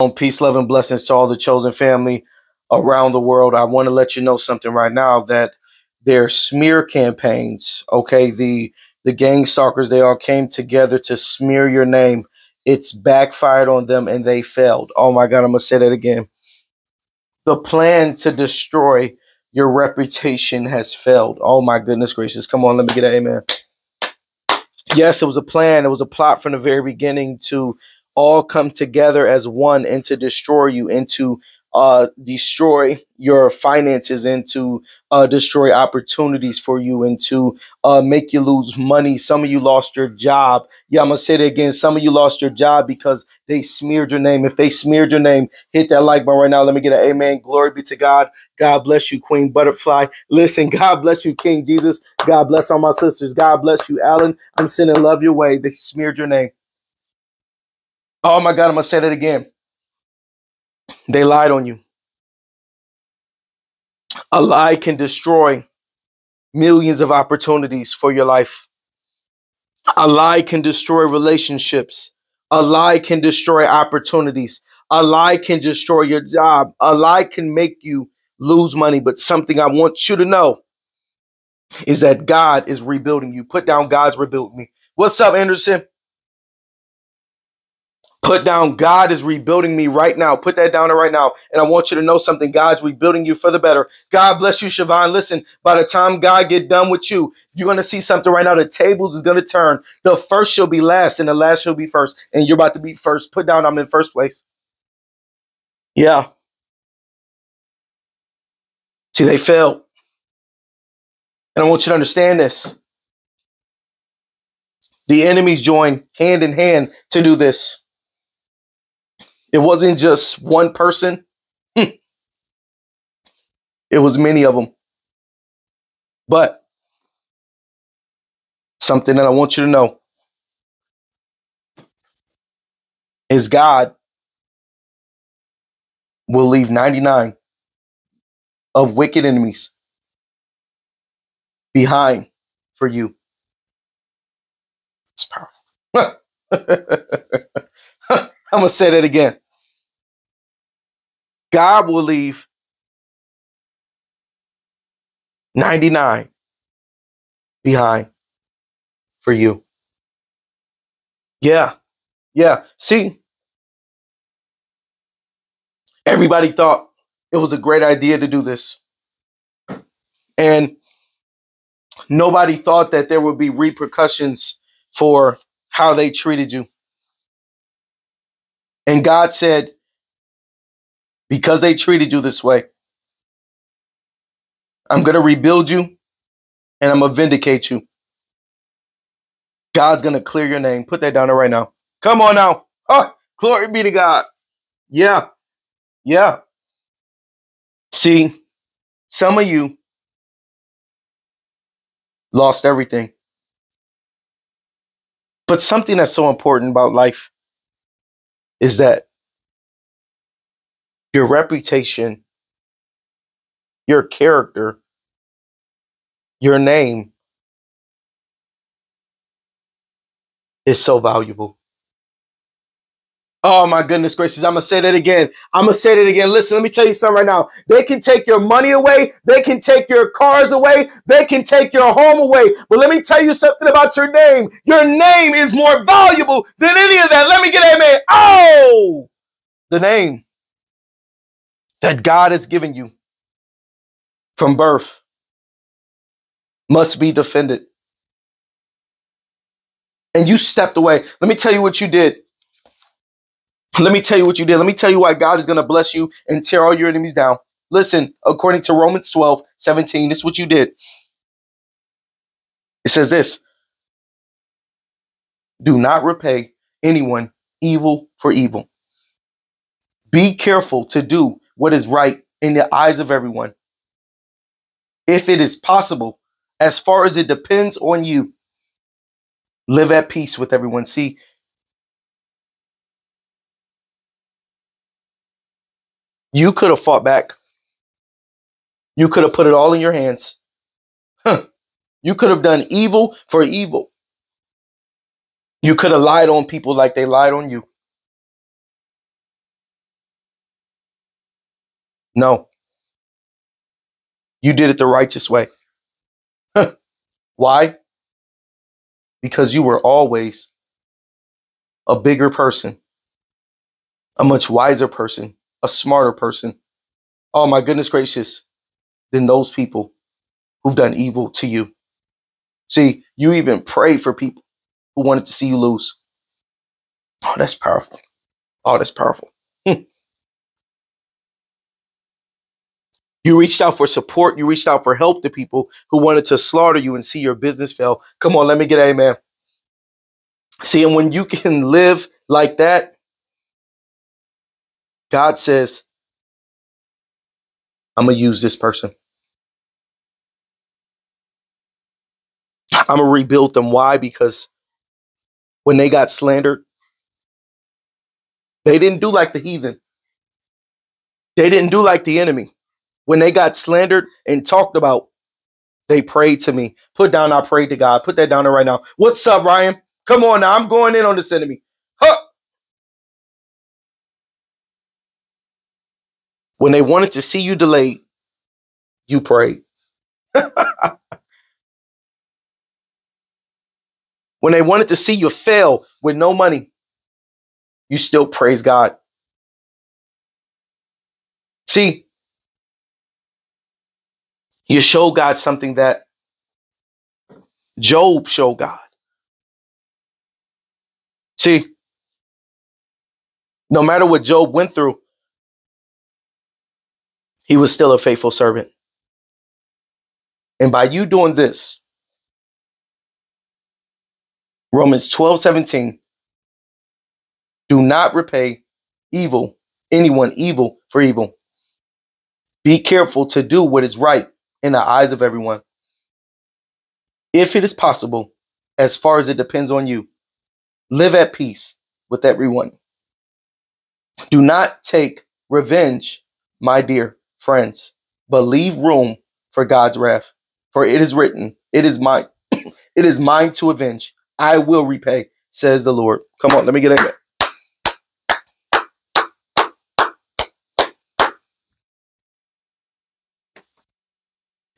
Peace, love, and blessings to all the chosen family around the world. I want to let you know something right now that their smear campaigns, okay, the the gang stalkers, they all came together to smear your name. It's backfired on them and they failed. Oh my God, I'm gonna say that again. The plan to destroy your reputation has failed. Oh my goodness gracious. Come on, let me get an amen. Yes, it was a plan. It was a plot from the very beginning to all come together as one and to destroy you and to uh, destroy your finances and to uh, destroy opportunities for you and to uh, make you lose money. Some of you lost your job. Yeah, I'm going to say that again. Some of you lost your job because they smeared your name. If they smeared your name, hit that like button right now. Let me get an amen. Glory be to God. God bless you, Queen Butterfly. Listen, God bless you, King Jesus. God bless all my sisters. God bless you, Alan. I'm sending love your way. They smeared your name. Oh my God, I'm going to say that again. They lied on you. A lie can destroy millions of opportunities for your life. A lie can destroy relationships. A lie can destroy opportunities. A lie can destroy your job. A lie can make you lose money. But something I want you to know is that God is rebuilding you. Put down God's rebuilding me. What's up, Anderson? Put down, God is rebuilding me right now. Put that down right now. And I want you to know something. God's rebuilding you for the better. God bless you, Siobhan. Listen, by the time God get done with you, you're going to see something right now. The tables is going to turn. The first shall be last and the last shall be first. And you're about to be first. Put down, I'm in first place. Yeah. See, they failed. And I want you to understand this. The enemies join hand in hand to do this. It wasn't just one person. Hmm. it was many of them. But something that I want you to know is God will leave 99 of wicked enemies behind for you. It's powerful. I'm going to say that again. God will leave 99 behind for you. Yeah. Yeah. See, everybody thought it was a great idea to do this. And nobody thought that there would be repercussions for how they treated you. And God said, because they treated you this way. I'm going to rebuild you and I'm going to vindicate you. God's going to clear your name. Put that down there right now. Come on now. Oh, glory be to God. Yeah. Yeah. See, some of you lost everything. But something that's so important about life is that your reputation, your character, your name is so valuable. Oh my goodness gracious. I'm going to say that again. I'm going to say that again. Listen, let me tell you something right now. They can take your money away. They can take your cars away. They can take your home away. But let me tell you something about your name. Your name is more valuable than any of that. Let me get amen. Oh, the name that God has given you from birth must be defended. And you stepped away. Let me tell you what you did. Let me tell you what you did. Let me tell you why God is going to bless you and tear all your enemies down. Listen, according to Romans 12, 17, this is what you did. It says this Do not repay anyone evil for evil. Be careful to do what is right in the eyes of everyone. If it is possible, as far as it depends on you, live at peace with everyone. See, you could have fought back. You could have put it all in your hands. Huh. You could have done evil for evil. You could have lied on people like they lied on you. No. You did it the righteous way. Why? Because you were always a bigger person, a much wiser person, a smarter person. Oh my goodness gracious, than those people who've done evil to you. See, you even prayed for people who wanted to see you lose. Oh, that's powerful. Oh, that's powerful. You reached out for support. You reached out for help to people who wanted to slaughter you and see your business fail. Come on, let me get amen. See, and when you can live like that, God says, I'm going to use this person. I'm going to rebuild them. Why? Because when they got slandered, they didn't do like the heathen. They didn't do like the enemy. When they got slandered and talked about, they prayed to me. Put down, I prayed to God. Put that down there right now. What's up, Ryan? Come on now. I'm going in on this enemy. Huh. When they wanted to see you delayed, you prayed. when they wanted to see you fail with no money, you still praise God. See, you show God something that Job showed God. See, no matter what Job went through, he was still a faithful servant. And by you doing this, Romans 12 17, do not repay evil, anyone evil for evil. Be careful to do what is right in the eyes of everyone. If it is possible, as far as it depends on you, live at peace with everyone. Do not take revenge, my dear friends, but leave room for God's wrath. For it is written, It is mine, it is mine to avenge. I will repay, says the Lord. Come on, let me get in there.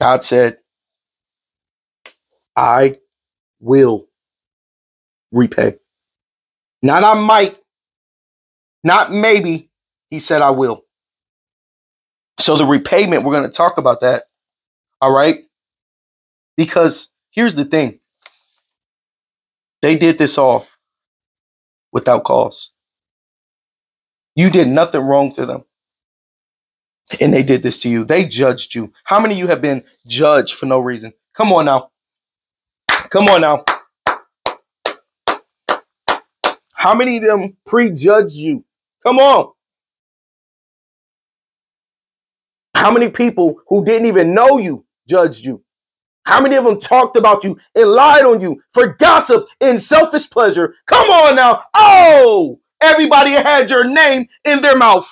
God said, I will repay. Not I might, not maybe. He said, I will. So the repayment, we're going to talk about that. All right. Because here's the thing they did this all without cause. You did nothing wrong to them and they did this to you. They judged you. How many of you have been judged for no reason? Come on now. Come on now. How many of them prejudged you? Come on. How many people who didn't even know you judged you? How many of them talked about you and lied on you for gossip and selfish pleasure? Come on now. Oh, everybody had your name in their mouth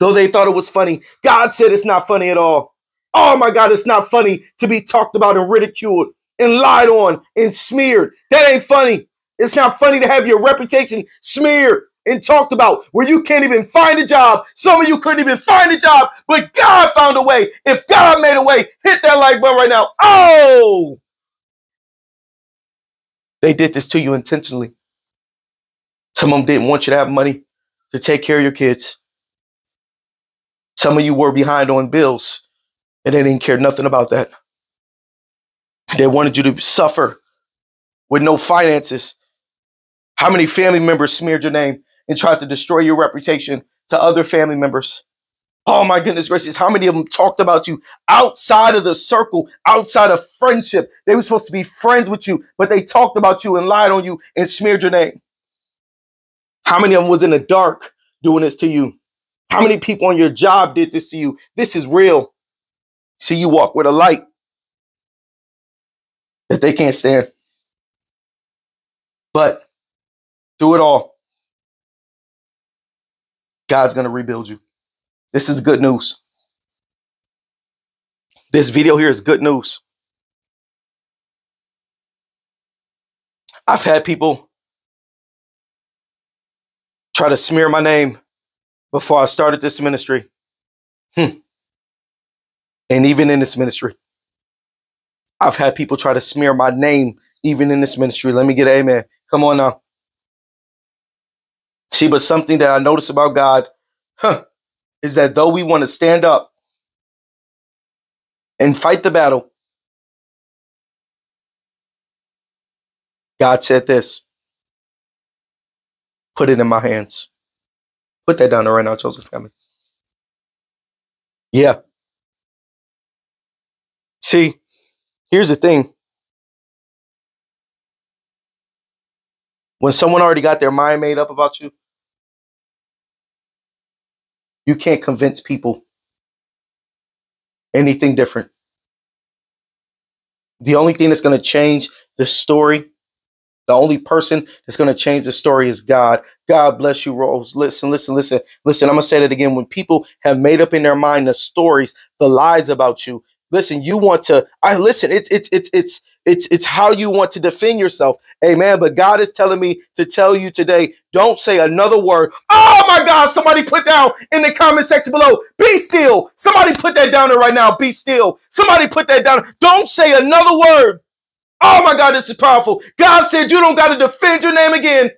though they thought it was funny. God said it's not funny at all. Oh my God, it's not funny to be talked about and ridiculed and lied on and smeared. That ain't funny. It's not funny to have your reputation smeared and talked about where you can't even find a job. Some of you couldn't even find a job, but God found a way. If God made a way, hit that like button right now. Oh! They did this to you intentionally. Some of them didn't want you to have money to take care of your kids. Some of you were behind on bills and they didn't care nothing about that. They wanted you to suffer with no finances. How many family members smeared your name and tried to destroy your reputation to other family members? Oh my goodness gracious, how many of them talked about you outside of the circle, outside of friendship? They were supposed to be friends with you, but they talked about you and lied on you and smeared your name. How many of them was in the dark doing this to you? How many people on your job did this to you? This is real. See, you walk with a light that they can't stand. But through it all, God's going to rebuild you. This is good news. This video here is good news. I've had people try to smear my name before I started this ministry. Hmm. And even in this ministry, I've had people try to smear my name, even in this ministry. Let me get an amen. Come on now. See, but something that I notice about God huh, is that though we want to stand up and fight the battle, God said this put it in my hands. Put that down there right now, Joseph family. Yeah. See, here's the thing. When someone already got their mind made up about you, you can't convince people anything different. The only thing that's going to change the story the only person that's going to change the story is God. God bless you, Rose. Listen, listen, listen, listen. I'm going to say that again. When people have made up in their mind the stories, the lies about you, listen, you want to, I listen, it's, it's, it's, it's, it's, it's how you want to defend yourself. Amen. But God is telling me to tell you today, don't say another word. Oh my God. Somebody put down in the comment section below, be still. Somebody put that down there right now. Be still. Somebody put that down. Don't say another word. Oh my God, this is powerful. God said, You don't got to defend your name again.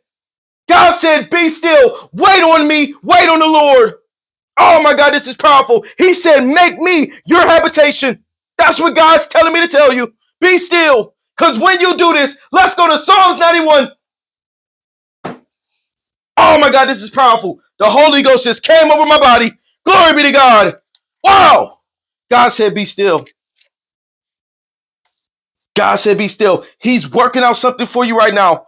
God said, Be still. Wait on me. Wait on the Lord. Oh my God, this is powerful. He said, Make me your habitation. That's what God's telling me to tell you. Be still. Because when you do this, let's go to Psalms 91. Oh my God, this is powerful. The Holy Ghost just came over my body. Glory be to God. Wow. God said, Be still. God said, Be still. He's working out something for you right now.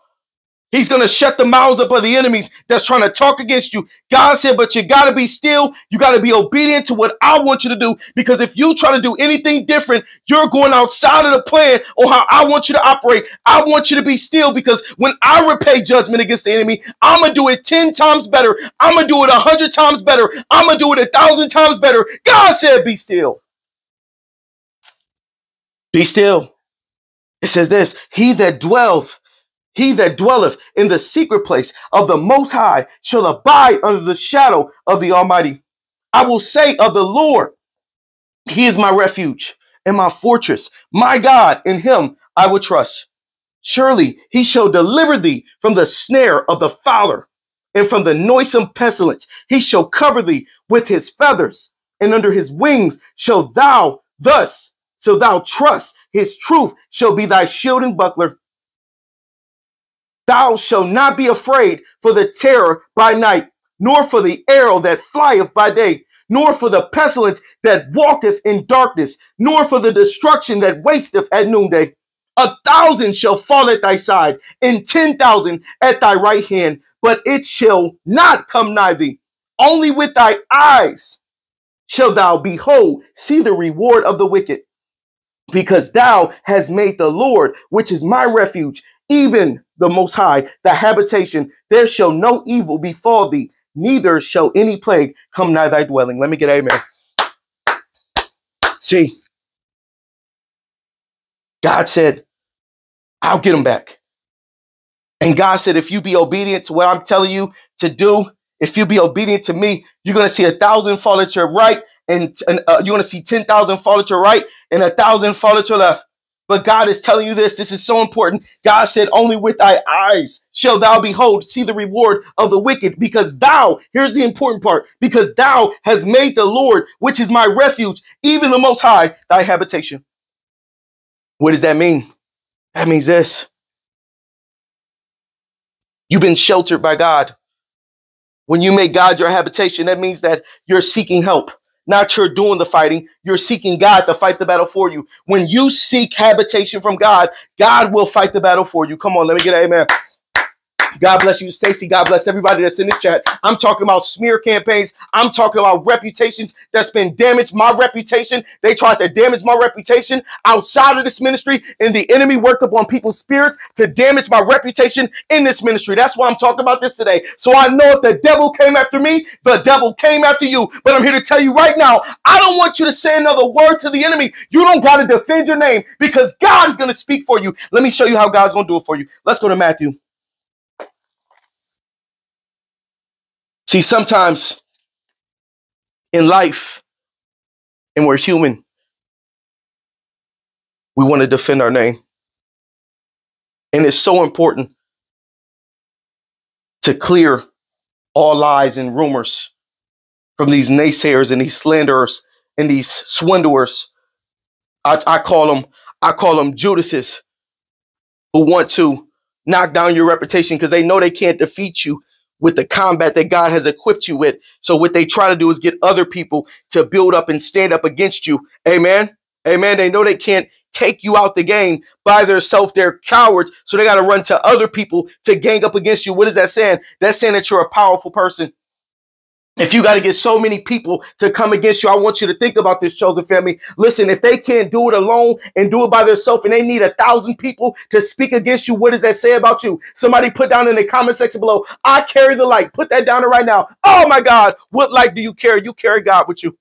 He's going to shut the mouths up of the enemies that's trying to talk against you. God said, but you got to be still. You got to be obedient to what I want you to do. Because if you try to do anything different, you're going outside of the plan on how I want you to operate. I want you to be still because when I repay judgment against the enemy, I'm going to do it 10 times better. I'm going to do it 100 times better. I'm going to do it a thousand times better. God said, be still. Be still. It says this, he that dwelleth, he that dwelleth in the secret place of the Most High shall abide under the shadow of the Almighty. I will say of the Lord, he is my refuge and my fortress, my God, in him I will trust. Surely he shall deliver thee from the snare of the fowler and from the noisome pestilence. He shall cover thee with his feathers, and under his wings shall thou thus so thou trust his truth shall be thy shield and buckler. Thou shalt not be afraid for the terror by night, nor for the arrow that flieth by day, nor for the pestilence that walketh in darkness, nor for the destruction that wasteth at noonday. A thousand shall fall at thy side, and ten thousand at thy right hand, but it shall not come nigh thee. Only with thy eyes shall thou behold, see the reward of the wicked because thou has made the Lord, which is my refuge, even the Most High, the habitation. There shall no evil befall thee, neither shall any plague come nigh thy dwelling. Let me get amen. See, God said, I'll get them back. And God said, if you be obedient to what I'm telling you to do, if you be obedient to me, you're going to see a thousand fall at your right and, and uh, you're going to see 10,000 fall to right and a thousand fall to left. But God is telling you this. This is so important. God said, Only with thy eyes shall thou behold, see the reward of the wicked, because thou, here's the important part, because thou has made the Lord, which is my refuge, even the Most High, thy habitation. What does that mean? That means this. You've been sheltered by God. When you make God your habitation, that means that you're seeking help not you're doing the fighting. You're seeking God to fight the battle for you. When you seek habitation from God, God will fight the battle for you. Come on, let me get an amen. God bless you, Stacy. God bless everybody that's in this chat. I'm talking about smear campaigns. I'm talking about reputations that's been damaged. My reputation, they tried to damage my reputation outside of this ministry, and the enemy worked upon people's spirits to damage my reputation in this ministry. That's why I'm talking about this today. So I know if the devil came after me, the devil came after you. But I'm here to tell you right now, I don't want you to say another word to the enemy. You don't got to defend your name because God is going to speak for you. Let me show you how God's going to do it for you. Let's go to Matthew. See, sometimes in life, and we're human. We want to defend our name. And it's so important to clear all lies and rumors from these naysayers and these slanderers and these swindlers. I, I call them, I call them Judases who want to knock down your reputation because they know they can't defeat you with the combat that God has equipped you with. So what they try to do is get other people to build up and stand up against you. Amen. Amen. They know they can't take you out the game by themselves. They're cowards. So they got to run to other people to gang up against you. What is that saying? That's saying that you're a powerful person. If you got to get so many people to come against you, I want you to think about this chosen family. Listen, if they can't do it alone and do it by themselves and they need a thousand people to speak against you, what does that say about you? Somebody put down in the comment section below, I carry the light. Put that down right now. Oh my God, what light do you carry? You carry God with you.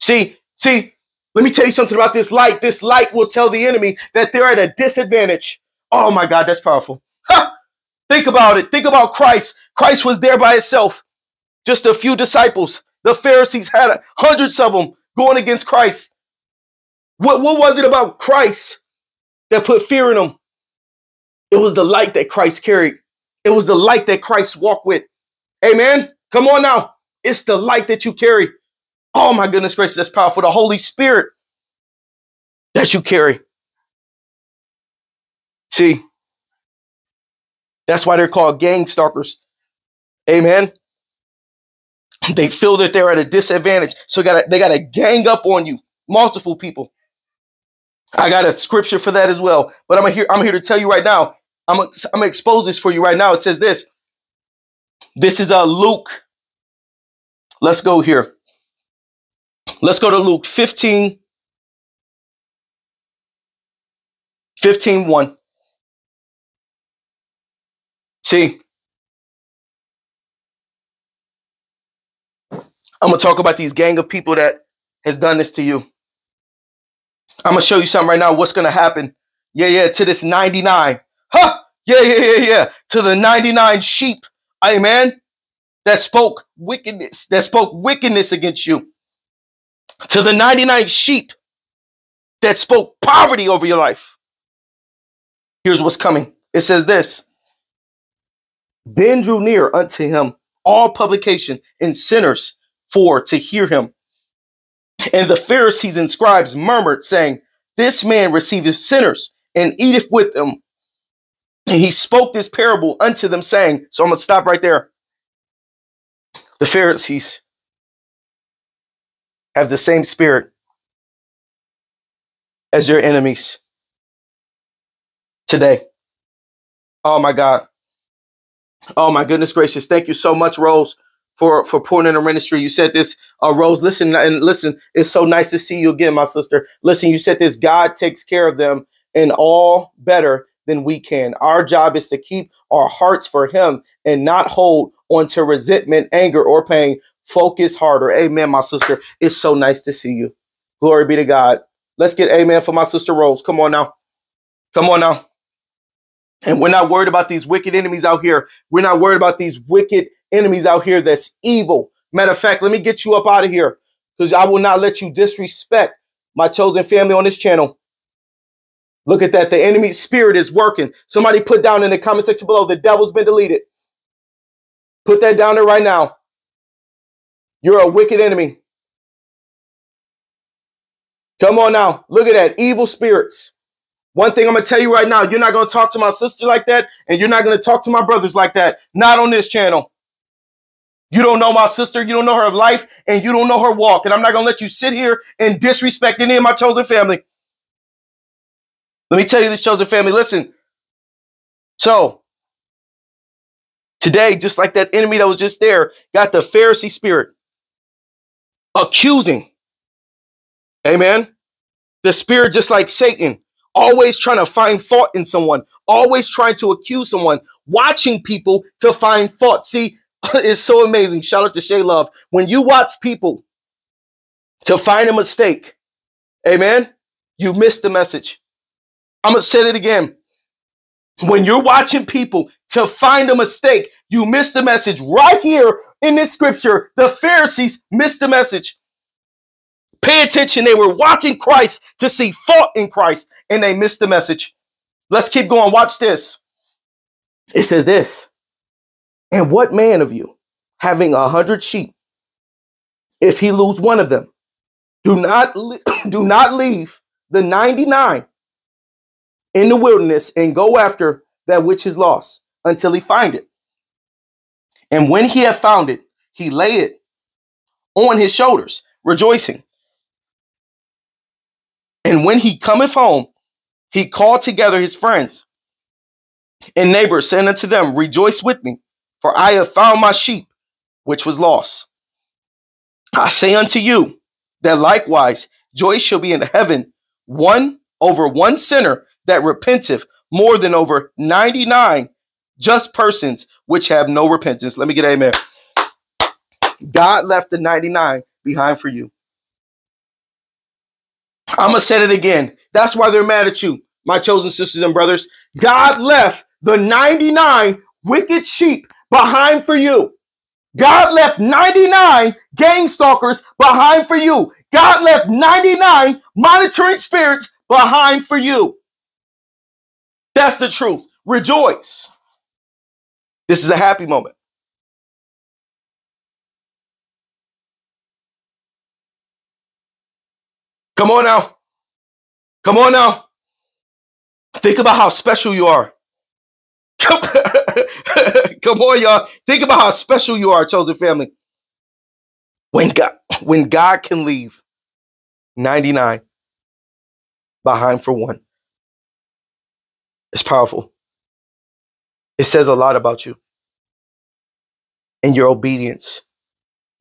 See, see, let me tell you something about this light. This light will tell the enemy that they're at a disadvantage. Oh my God, that's powerful. Ha! Think about it. Think about Christ. Christ was there by himself just a few disciples. The Pharisees had hundreds of them going against Christ. What, what was it about Christ that put fear in them? It was the light that Christ carried. It was the light that Christ walked with. Amen. Come on now. It's the light that you carry. Oh my goodness gracious, that's powerful. The Holy Spirit that you carry. See, that's why they're called gang stalkers. Amen. They feel that they're at a disadvantage. So gotta, they got to gang up on you, multiple people. I got a scripture for that as well. But I'm here, I'm here to tell you right now. I'm, I'm going to expose this for you right now. It says this. This is a uh, Luke. Let's go here. Let's go to Luke 15. 15 1. See, I'm gonna talk about these gang of people that has done this to you. I'm gonna show you something right now. What's gonna happen? Yeah, yeah, to this 99. Huh? Yeah, yeah, yeah, yeah. To the 99 sheep. Amen. That spoke wickedness, that spoke wickedness against you. To the 99 sheep that spoke poverty over your life. Here's what's coming. It says this. Then drew near unto him all publicans and sinners for to hear him. And the Pharisees and scribes murmured, saying, This man receiveth sinners and eateth with them. And he spoke this parable unto them, saying, So I'm going to stop right there. The Pharisees have the same spirit as your enemies today. Oh my God. Oh my goodness gracious. Thank you so much, Rose, for for pouring in the ministry. You said this, uh, Rose. Listen and listen. It's so nice to see you again, my sister. Listen, you said this. God takes care of them and all better than we can. Our job is to keep our hearts for Him and not hold onto resentment, anger, or pain. Focus harder. Amen, my sister. It's so nice to see you. Glory be to God. Let's get amen for my sister Rose. Come on now. Come on now. And we're not worried about these wicked enemies out here. We're not worried about these wicked enemies out here that's evil. Matter of fact, let me get you up out of here because I will not let you disrespect my chosen family on this channel. Look at that. The enemy spirit is working. Somebody put down in the comment section below, the devil's been deleted. Put that down there right now. You're a wicked enemy. Come on now. Look at that. Evil spirits. One thing I'm going to tell you right now, you're not going to talk to my sister like that, and you're not going to talk to my brothers like that. Not on this channel. You don't know my sister, you don't know her life, and you don't know her walk. And I'm not going to let you sit here and disrespect any of my chosen family. Let me tell you this, chosen family. Listen. So, today, just like that enemy that was just there, got the Pharisee spirit accusing. Amen. The spirit, just like Satan, always trying to find fault in someone, always trying to accuse someone, watching people to find fault. See, it's so amazing. Shout out to Shay Love. When you watch people to find a mistake, amen, you missed the message. I'm going to say it again. When you're watching people to find a mistake, You missed the message right here in this scripture. The Pharisees missed the message. Pay attention. They were watching Christ to see fault in Christ and they missed the message. Let's keep going. Watch this. It says this. And what man of you, having a hundred sheep, if he lose one of them, do not do not leave the 99 in the wilderness and go after that which is lost until he find it. And when he had found it, he lay it on his shoulders, rejoicing. And when he cometh home, he called together his friends and neighbors, saying unto them, Rejoice with me, for I have found my sheep which was lost. I say unto you that likewise joy shall be in heaven one over one sinner that repenteth more than over 99 just persons which have no repentance. Let me get amen. God left the 99 behind for you. I'm going to say it again. That's why they're mad at you, my chosen sisters and brothers. God left the 99 wicked sheep behind for you. God left 99 gang stalkers behind for you. God left 99 monitoring spirits behind for you. That's the truth. Rejoice. This is a happy moment. Come on now. Come on now. Think about how special you are. Come, Come on, y'all. Think about how special you are, chosen family. When God, when God can leave 99 behind for one, it's powerful. It says a lot about you and your obedience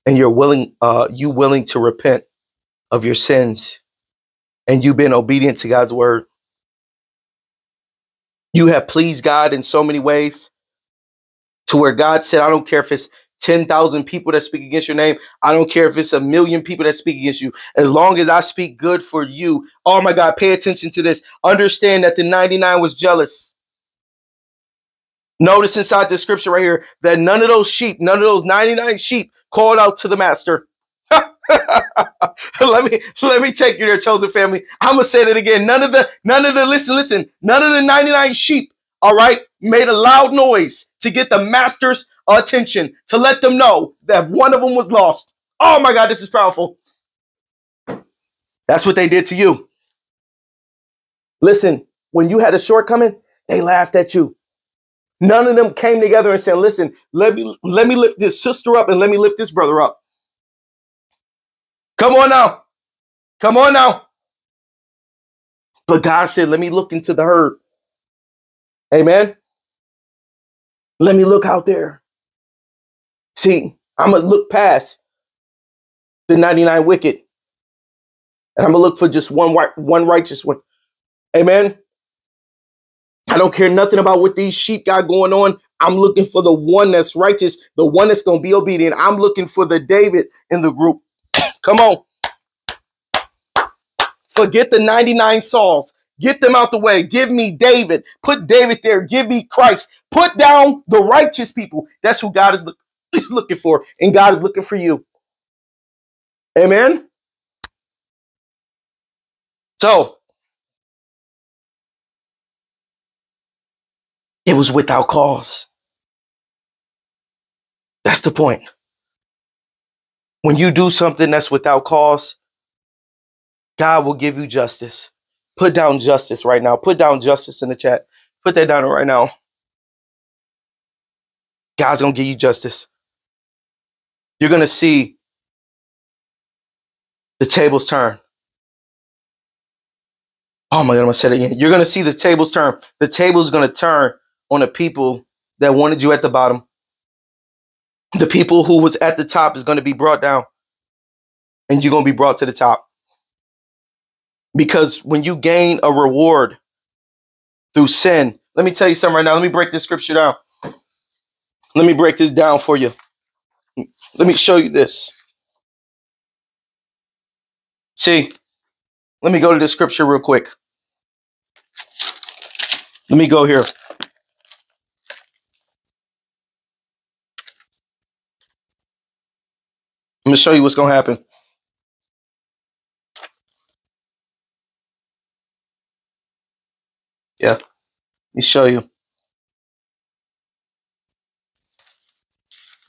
and your willing, uh, you willing to repent of your sins and you being obedient to God's word. You have pleased God in so many ways to where God said, I don't care if it's 10,000 people that speak against your name. I don't care if it's a million people that speak against you. As long as I speak good for you. Oh my God, pay attention to this. Understand that the 99 was jealous. Notice inside the scripture right here that none of those sheep, none of those 99 sheep called out to the master. let me let me take you there, chosen family. I'm gonna say that again. None of the none of the listen, listen, none of the 99 sheep, all right, made a loud noise to get the master's attention, to let them know that one of them was lost. Oh my God, this is powerful. That's what they did to you. Listen, when you had a shortcoming, they laughed at you. None of them came together and said, "Listen, let me let me lift this sister up and let me lift this brother up." Come on now. Come on now. But God said, "Let me look into the herd." Amen. Let me look out there. See, I'm going to look past the 99 wicked. And I'm going to look for just one, one righteous one. Amen. I don't care nothing about what these sheep got going on. I'm looking for the one that's righteous, the one that's going to be obedient. I'm looking for the David in the group. Come on. Forget the 99 Sauls. Get them out the way. Give me David. Put David there. Give me Christ. Put down the righteous people. That's who God is, look, is looking for. And God is looking for you. Amen. So, it was without cause. That's the point. When you do something that's without cause, God will give you justice. Put down justice right now. Put down justice in the chat. Put that down right now. God's going to give you justice. You're going to see the tables turn. Oh my God, I'm going to say it again. You're going to see the tables turn. The table's going to turn on the people that wanted you at the bottom. The people who was at the top is going to be brought down. And you're going to be brought to the top. Because when you gain a reward through sin, let me tell you something right now. Let me break this scripture down. Let me break this down for you. Let me show you this. See, let me go to the scripture real quick. Let me go here. I'm gonna show you what's gonna happen. Yeah, let me show you.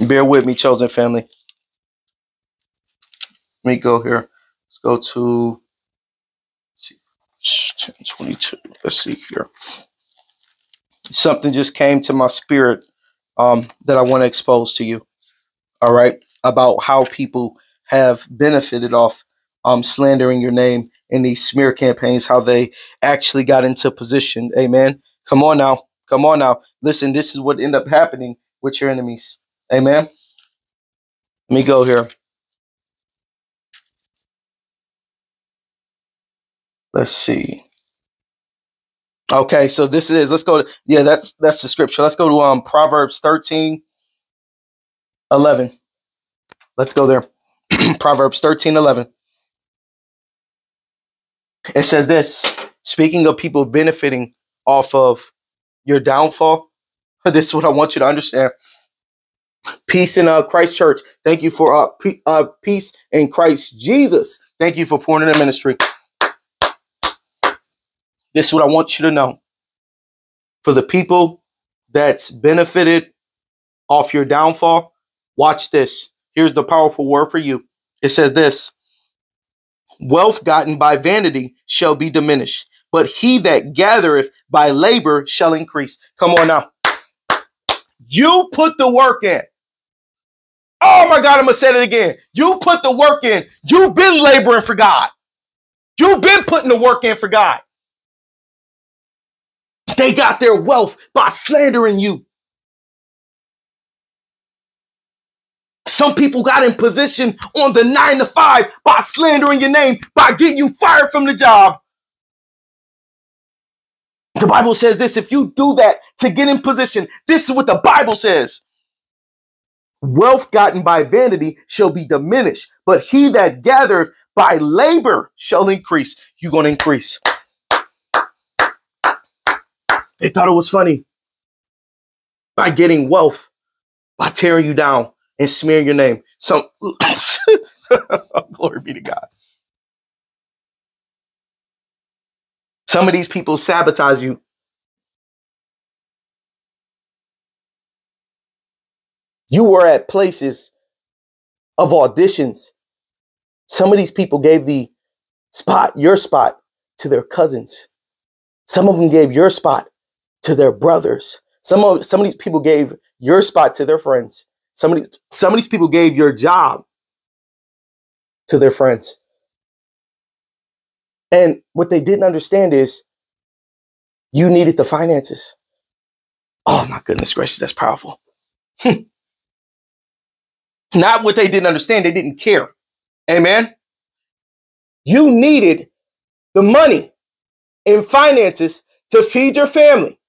Bear with me, chosen family. Let me go here. Let's go to let's see, 1022. Let's see here. Something just came to my spirit um, that I want to expose to you. All right, about how people have benefited off um, slandering your name in these smear campaigns, how they actually got into position. Amen. Come on now. Come on now. Listen, this is what ended up happening with your enemies. Amen. Let me go here. Let's see. Okay, so this is let's go to yeah, that's that's the scripture. Let's go to um Proverbs 13, 11. Let's go there. Proverbs 13, 11. It says this speaking of people benefiting off of your downfall, this is what I want you to understand. Peace in uh, Christ Church. Thank you for uh, uh, peace in Christ Jesus. Thank you for pouring in the ministry. This is what I want you to know. For the people that's benefited off your downfall, watch this. Here's the powerful word for you. It says this Wealth gotten by vanity shall be diminished, but he that gathereth by labor shall increase. Come on now. You put the work in. Oh my God, I'm going to say it again. You put the work in. You've been laboring for God. You've been putting the work in for God. They got their wealth by slandering you. Some people got in position on the nine to five by slandering your name, by getting you fired from the job. The Bible says this if you do that to get in position, this is what the Bible says. Wealth gotten by vanity shall be diminished, but he that gathereth by labor shall increase. You're going to increase. They thought it was funny by getting wealth, by tearing you down and smearing your name. Some glory be to God. Some of these people sabotage you. You were at places of auditions. Some of these people gave the spot, your spot, to their cousins. Some of them gave your spot to their brothers. Some of some of these people gave your spot to their friends. Some of these, some of these people gave your job to their friends. And what they didn't understand is you needed the finances. Oh my goodness gracious, that's powerful. Hmm. Not what they didn't understand, they didn't care. Amen. You needed the money and finances to feed your family.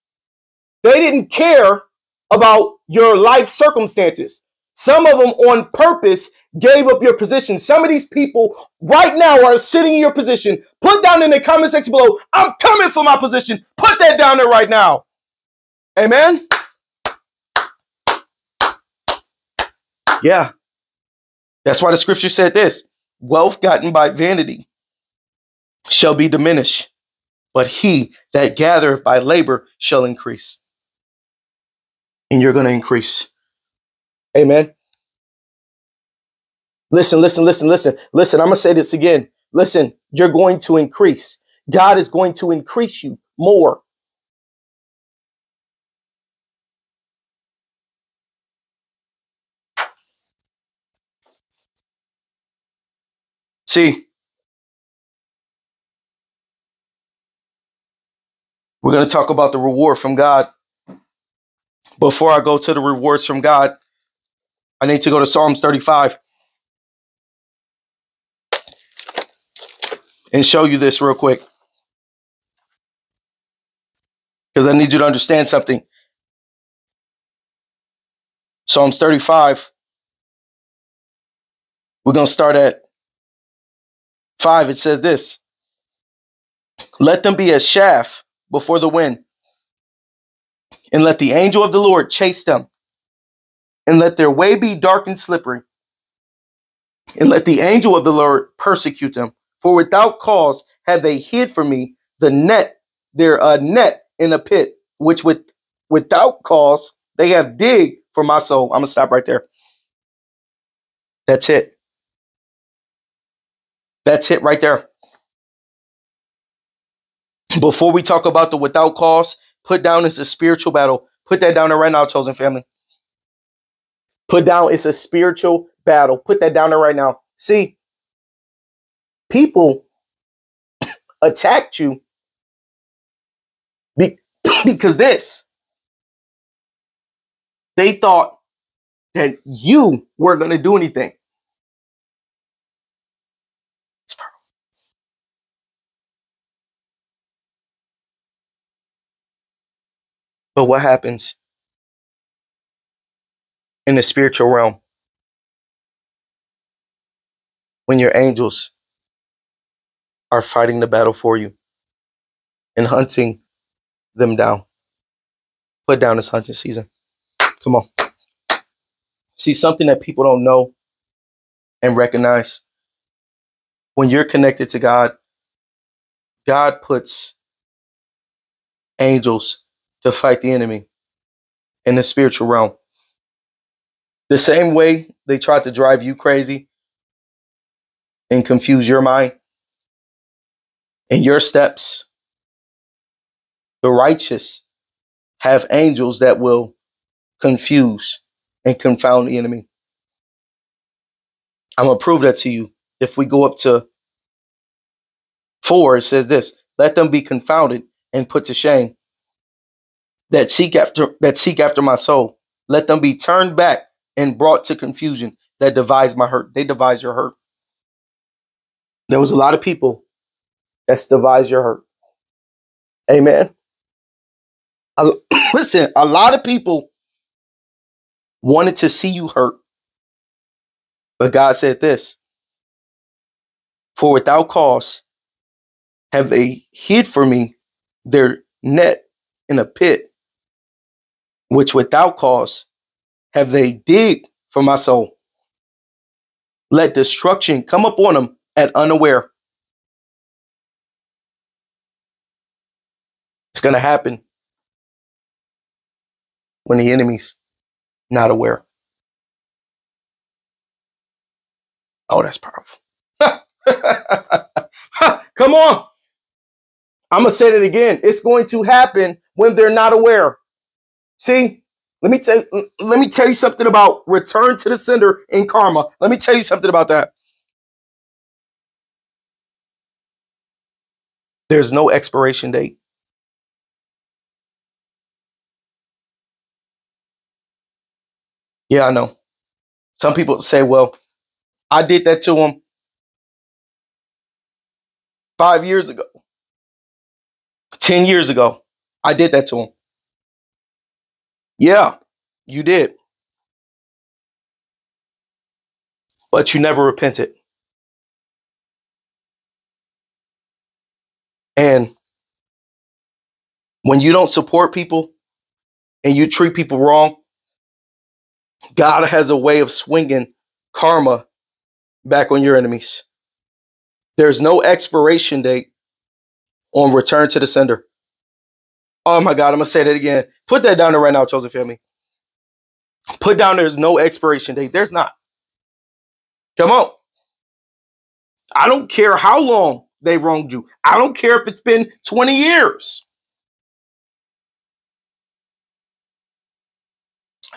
They didn't care about your life circumstances. Some of them on purpose gave up your position. Some of these people right now are sitting in your position. Put down in the comment section below, I'm coming for my position. Put that down there right now. Amen. Yeah. That's why the scripture said this wealth gotten by vanity shall be diminished, but he that gathereth by labor shall increase and you're going to increase. Amen. Listen, listen, listen, listen, listen. I'm going to say this again. Listen, you're going to increase. God is going to increase you more. See, we're going to talk about the reward from God before I go to the rewards from God, I need to go to Psalms 35 and show you this real quick. Because I need you to understand something. Psalms 35. We're going to start at 5. It says this Let them be as chaff before the wind and let the angel of the Lord chase them, and let their way be dark and slippery. and let the angel of the Lord persecute them. For without cause have they hid from me the net, their uh, net in a pit, which with without cause they have dig for my soul. I'm gonna stop right there. That's it. That's it right there. Before we talk about the without cause, put down is a spiritual battle. Put that down there right now, chosen family. Put down it's a spiritual battle. Put that down there right now. See, people attacked you be- because this. They thought that you weren't going to do anything. But what happens in the spiritual realm when your angels are fighting the battle for you and hunting them down? Put down this hunting season. Come on. See, something that people don't know and recognize when you're connected to God, God puts angels to fight the enemy in the spiritual realm. The same way they tried to drive you crazy and confuse your mind and your steps, the righteous have angels that will confuse and confound the enemy. I'm going to prove that to you. If we go up to four, it says this let them be confounded and put to shame that seek after that seek after my soul. Let them be turned back and brought to confusion that devise my hurt. They devise your hurt. There was a lot of people that's devise your hurt. Amen. I, listen, a lot of people wanted to see you hurt. But God said this For without cause have they hid for me their net in a pit which without cause have they digged for my soul. Let destruction come upon them at unaware. It's going to happen when the enemy's not aware. Oh, that's powerful. Come on. I'm going to say it again. It's going to happen when they're not aware. See, let me tell let me tell you something about return to the sender in karma. Let me tell you something about that. There's no expiration date. Yeah, I know. Some people say, well, I did that to him five years ago, 10 years ago. I did that to him. Yeah, you did. But you never repented. And when you don't support people and you treat people wrong, God has a way of swinging karma back on your enemies. There's no expiration date on return to the sender. Oh my God, I'm gonna say that again. Put that down there right now, chosen family. Put down there's no expiration date. There's not. Come on. I don't care how long they wronged you. I don't care if it's been 20 years.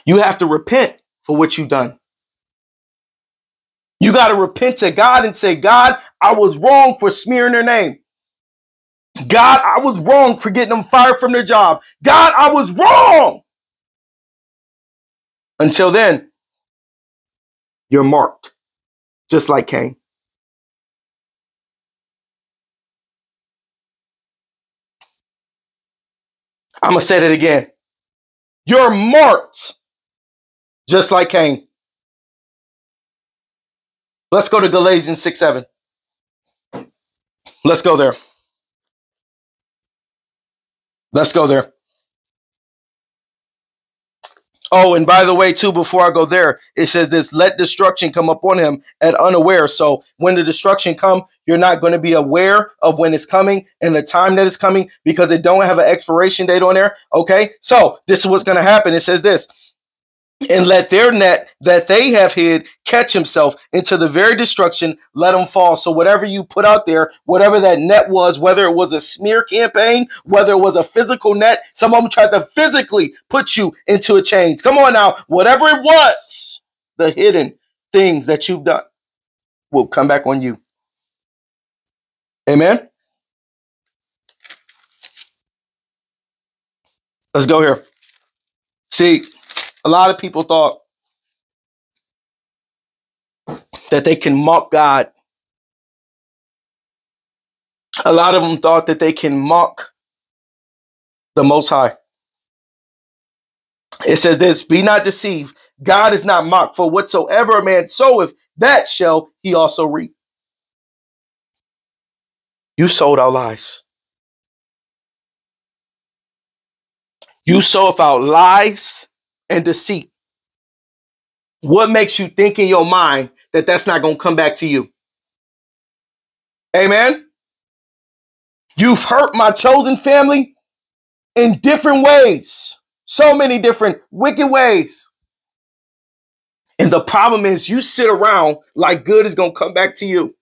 You have to repent for what you've done. You got to repent to God and say, God, I was wrong for smearing their name. God, I was wrong for getting them fired from their job. God, I was wrong. Until then, you're marked, just like Cain. I'm going to say that again. You're marked, just like Cain. Let's go to Galatians 6 7. Let's go there. Let's go there. Oh, and by the way, too, before I go there, it says this: "Let destruction come upon him at unaware." So when the destruction come, you're not going to be aware of when it's coming and the time that it's coming because it don't have an expiration date on there. Okay, so this is what's going to happen. It says this: and let their net that they have hid catch himself into the very destruction, let him fall. So, whatever you put out there, whatever that net was, whether it was a smear campaign, whether it was a physical net, some of them tried to physically put you into a chains. Come on now, whatever it was, the hidden things that you've done will come back on you. Amen. Let's go here. See, a lot of people thought that they can mock God. A lot of them thought that they can mock the Most High. It says this Be not deceived. God is not mocked, for whatsoever a man soweth, that shall he also reap. You sold our lies. You sow out lies and deceit. What makes you think in your mind that that's not going to come back to you? Amen. You've hurt my chosen family in different ways, so many different wicked ways. And the problem is, you sit around like good is going to come back to you.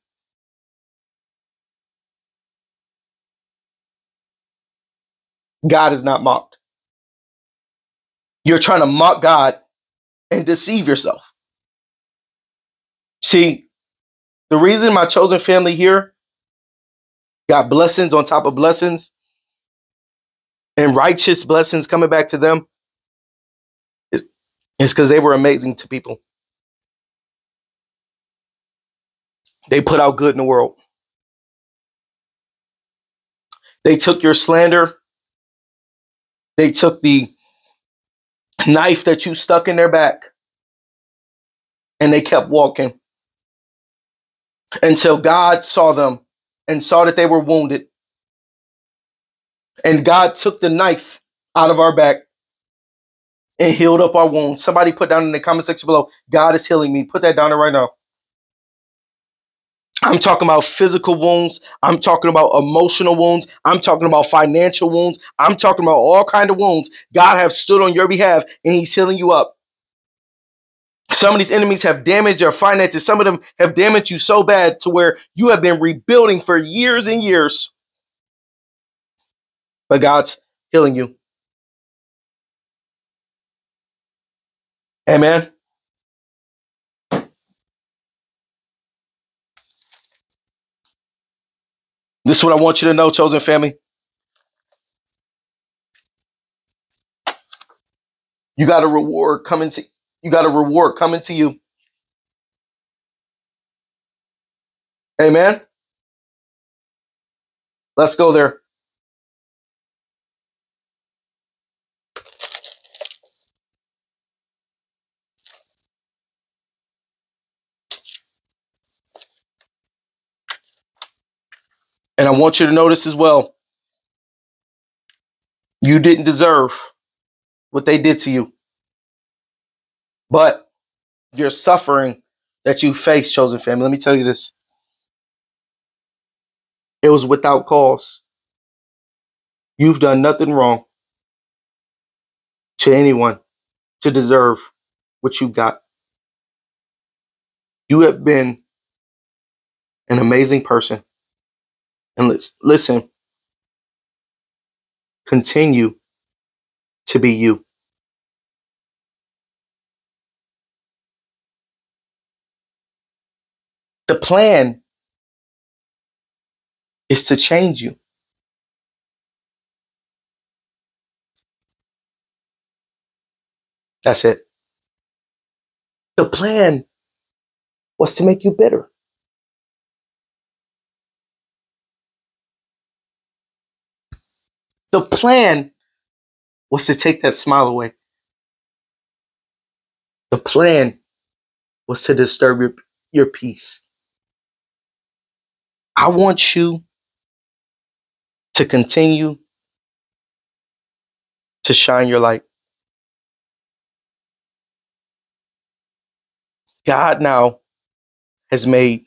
God is not mocked. You're trying to mock God and deceive yourself. See, the reason my chosen family here got blessings on top of blessings and righteous blessings coming back to them is because they were amazing to people. They put out good in the world. They took your slander. They took the knife that you stuck in their back. And they kept walking until God saw them and saw that they were wounded. And God took the knife out of our back and healed up our wounds. Somebody put down in the comment section below, God is healing me. Put that down there right now. I'm talking about physical wounds. I'm talking about emotional wounds. I'm talking about financial wounds. I'm talking about all kind of wounds. God has stood on your behalf and he's healing you up. Some of these enemies have damaged your finances. Some of them have damaged you so bad to where you have been rebuilding for years and years. But God's healing you. Amen. This is what I want you to know, chosen family. You got a reward coming to you got a reward coming to you. Amen. Let's go there. I want you to notice as well you didn't deserve what they did to you. But your suffering that you face, chosen family, let me tell you this. It was without cause. You've done nothing wrong to anyone to deserve what you got. You have been an amazing person. And let's listen. Continue to be you. The plan is to change you. That's it. The plan was to make you bitter. The plan was to take that smile away. The plan was to disturb your, your peace. I want you to continue to shine your light. God now has made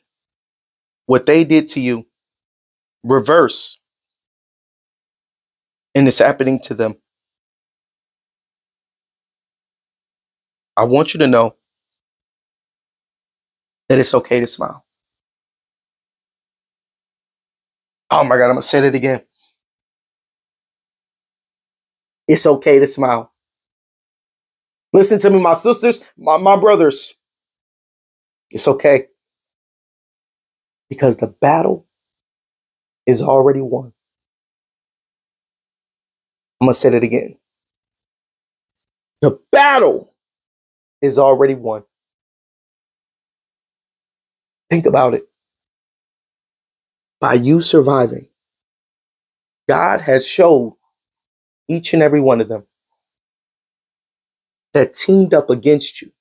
what they did to you reverse, and it's happening to them. I want you to know that it's okay to smile. Oh my God, I'm going to say it again. It's okay to smile. Listen to me, my sisters, my, my brothers. It's okay. Because the battle is already won. I'm going to say it again. The battle is already won. Think about it. By you surviving, God has showed each and every one of them that teamed up against you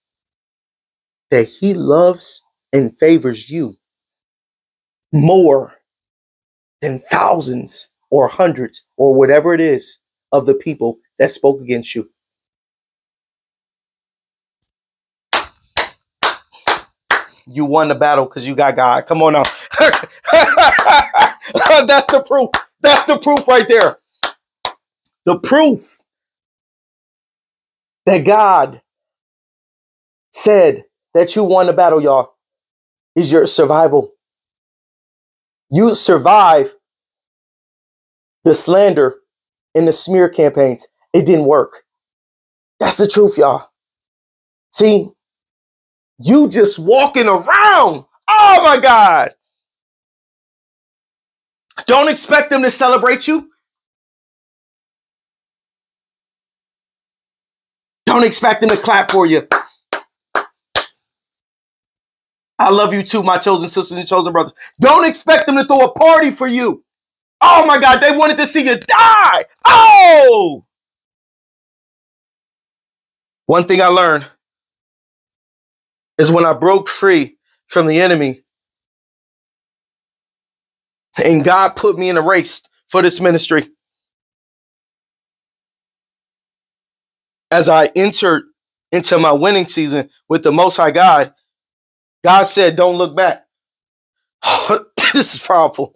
that he loves and favors you more than thousands or hundreds or whatever it is of the people that spoke against you. You won the battle because you got God. Come on now. That's the proof. That's the proof right there. The proof that God said that you won the battle, y'all, is your survival. You survive the slander and the smear campaigns. It didn't work. That's the truth, y'all. See, you just walking around. Oh my God. Don't expect them to celebrate you. Don't expect them to clap for you. I love you too, my chosen sisters and chosen brothers. Don't expect them to throw a party for you. Oh my God, they wanted to see you die. Oh! One thing I learned is when I broke free from the enemy and God put me in a race for this ministry. As I entered into my winning season with the Most High God, God said, Don't look back. this is powerful.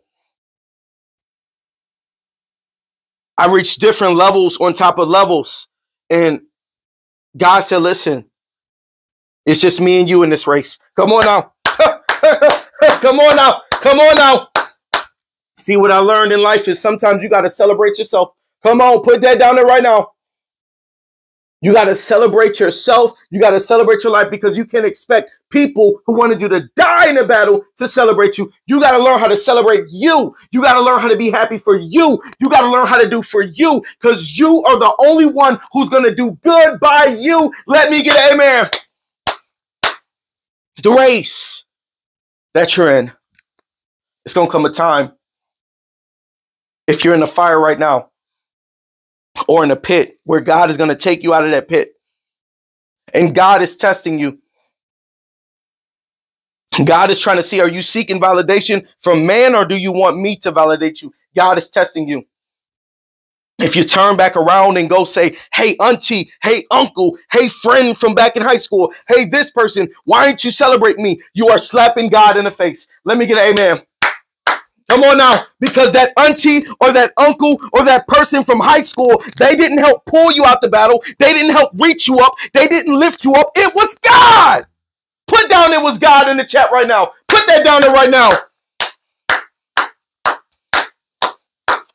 I reached different levels on top of levels. And God said, Listen, it's just me and you in this race. Come on now. Come on now. Come on now. See what I learned in life is sometimes you got to celebrate yourself. Come on, put that down there right now. You got to celebrate yourself. You got to celebrate your life because you can't expect people who wanted you to die in a battle to celebrate you. You got to learn how to celebrate you. You got to learn how to be happy for you. You got to learn how to do for you because you are the only one who's going to do good by you. Let me get an amen. The race that you're in, it's going to come a time if you're in the fire right now or in a pit where God is going to take you out of that pit and God is testing you. God is trying to see are you seeking validation from man or do you want me to validate you? God is testing you. If you turn back around and go say, hey, auntie, hey, uncle, hey, friend from back in high school, hey, this person, why aren't you celebrate me? You are slapping God in the face. Let me get an amen. Come on now, because that auntie or that uncle or that person from high school, they didn't help pull you out the battle. They didn't help reach you up. They didn't lift you up. It was God. Put down it was God in the chat right now. Put that down there right now.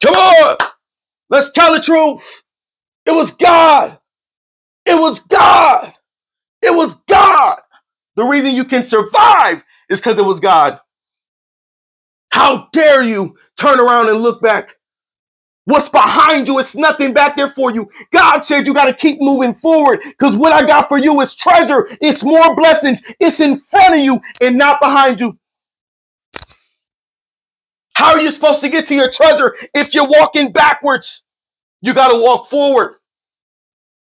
Come on. Let's tell the truth. It was God. It was God. It was God. The reason you can survive is because it was God. How dare you turn around and look back? What's behind you? It's nothing back there for you. God said you got to keep moving forward because what I got for you is treasure. It's more blessings. It's in front of you and not behind you. How are you supposed to get to your treasure if you're walking backwards? You got to walk forward.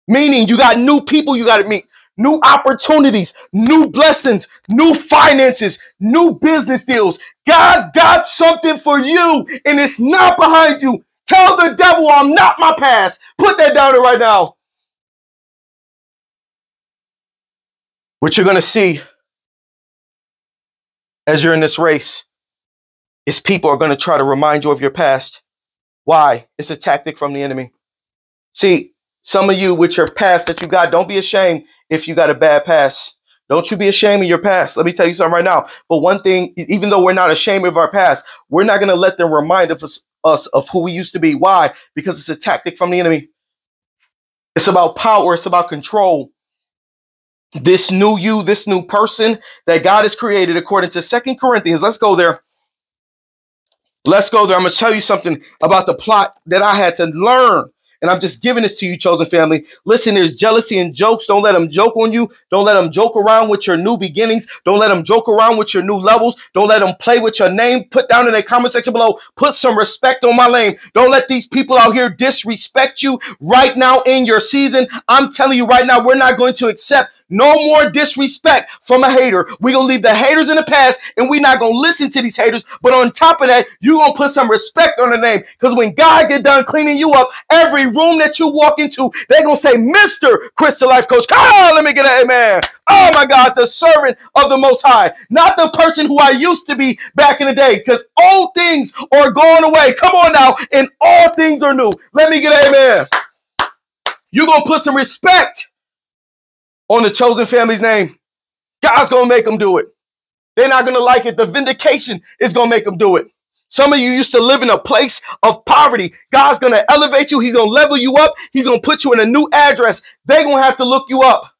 Meaning you got new people you got to meet new opportunities, new blessings, new finances, new business deals. God got something for you and it's not behind you. Tell the devil I'm not my past. Put that down there right now. What you're going to see as you're in this race is people are going to try to remind you of your past. Why? It's a tactic from the enemy. See, some of you with your past that you got, don't be ashamed if you got a bad past. Don't you be ashamed of your past. Let me tell you something right now. But one thing, even though we're not ashamed of our past, we're not going to let them remind us, us of who we used to be. Why? Because it's a tactic from the enemy. It's about power. It's about control. This new you, this new person that God has created according to Second Corinthians. Let's go there. Let's go there. I'm going to tell you something about the plot that I had to learn and I'm just giving this to you, chosen family. Listen, there's jealousy and jokes. Don't let them joke on you. Don't let them joke around with your new beginnings. Don't let them joke around with your new levels. Don't let them play with your name. Put down in the comment section below. Put some respect on my name. Don't let these people out here disrespect you right now in your season. I'm telling you right now, we're not going to accept no more disrespect from a hater. We're going to leave the haters in the past and we're not going to listen to these haters. But on top of that, you're going to put some respect on the name. Because when God get done cleaning you up, every room that you walk into, they're going to say, Mr. Chris The Life Coach. Come on, let me get an amen. Oh my God, the servant of the Most High, not the person who I used to be back in the day, because all things are going away. Come on now, and all things are new. Let me get an amen. You're going to put some respect on the chosen family's name. God's going to make them do it. They're not going to like it. The vindication is going to make them do it. Some of you used to live in a place of poverty. God's going to elevate you. He's going to level you up. He's going to put you in a new address. They're going to have to look you up.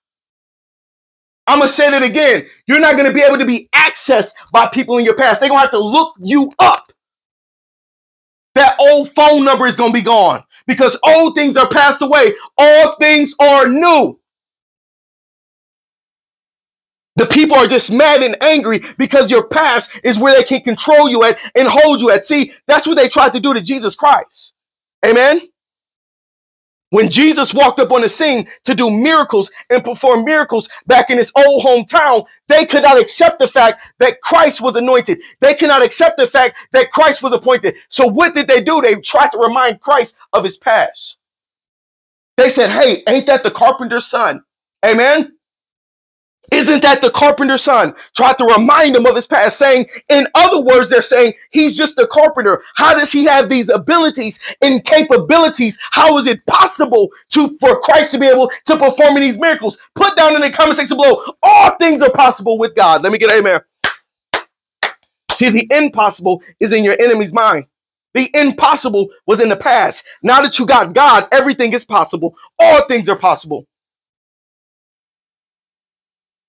I'm going to say that again. You're not going to be able to be accessed by people in your past. They're going to have to look you up. That old phone number is going to be gone because old things are passed away. All things are new. The people are just mad and angry because your past is where they can control you at and hold you at. See, that's what they tried to do to Jesus Christ. Amen. When Jesus walked up on the scene to do miracles and perform miracles back in his old hometown, they could not accept the fact that Christ was anointed. They could not accept the fact that Christ was appointed. So what did they do? They tried to remind Christ of his past. They said, Hey, ain't that the carpenter's son? Amen. Isn't that the carpenter's son? Tried to remind him of his past, saying, in other words, they're saying he's just a carpenter. How does he have these abilities and capabilities? How is it possible to for Christ to be able to perform these miracles? Put down in the comment section below. All things are possible with God. Let me get amen. See, the impossible is in your enemy's mind. The impossible was in the past. Now that you got God, everything is possible. All things are possible.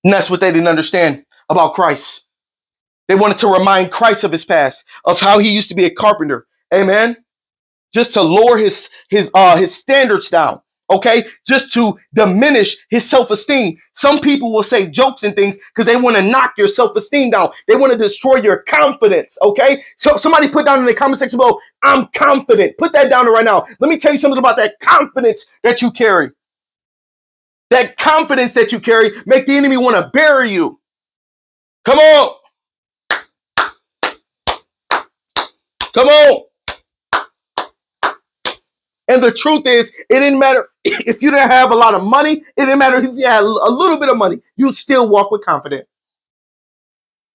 And that's what they didn't understand about Christ. They wanted to remind Christ of his past, of how he used to be a carpenter. Amen. Just to lower his his uh his standards down. Okay, just to diminish his self-esteem. Some people will say jokes and things because they want to knock your self-esteem down. They want to destroy your confidence. Okay, so somebody put down in the comment section below, "I'm confident." Put that down right now. Let me tell you something about that confidence that you carry. That confidence that you carry make the enemy want to bury you. Come on. Come on. And the truth is, it didn't matter if you didn't have a lot of money, it didn't matter if you had a little bit of money, you still walk with confidence.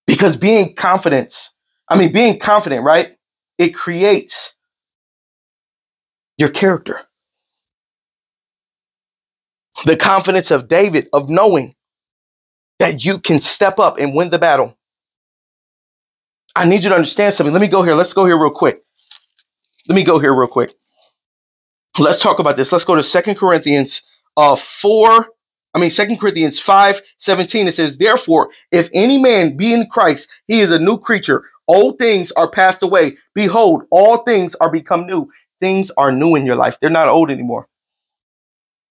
Because being confidence, I mean, being confident, right? It creates your character the confidence of David of knowing that you can step up and win the battle. I need you to understand something. Let me go here. Let's go here real quick. Let me go here real quick. Let's talk about this. Let's go to Second Corinthians uh 4 I mean, Second Corinthians 5 17, it says, Therefore, if any man be in Christ, he is a new creature. Old things are passed away. Behold, all things are become new. Things are new in your life. They're not old anymore.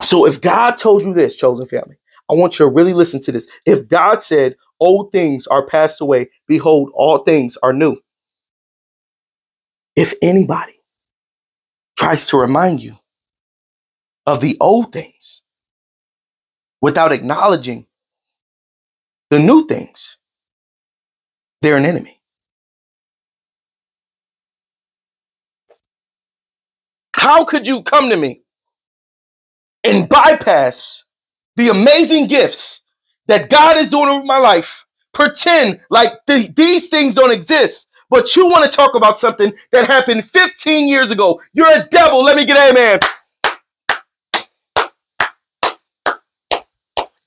So if God told you this, chosen family, I want you to really listen to this. If God said, Old things are passed away, behold, all things are new. If anybody tries to remind you of the old things without acknowledging the new things, they're an enemy. How could you come to me and bypass the amazing gifts that God is doing over my life pretend like th- these things don't exist. But you want to talk about something that happened 15 years ago. You're a devil. Let me get amen.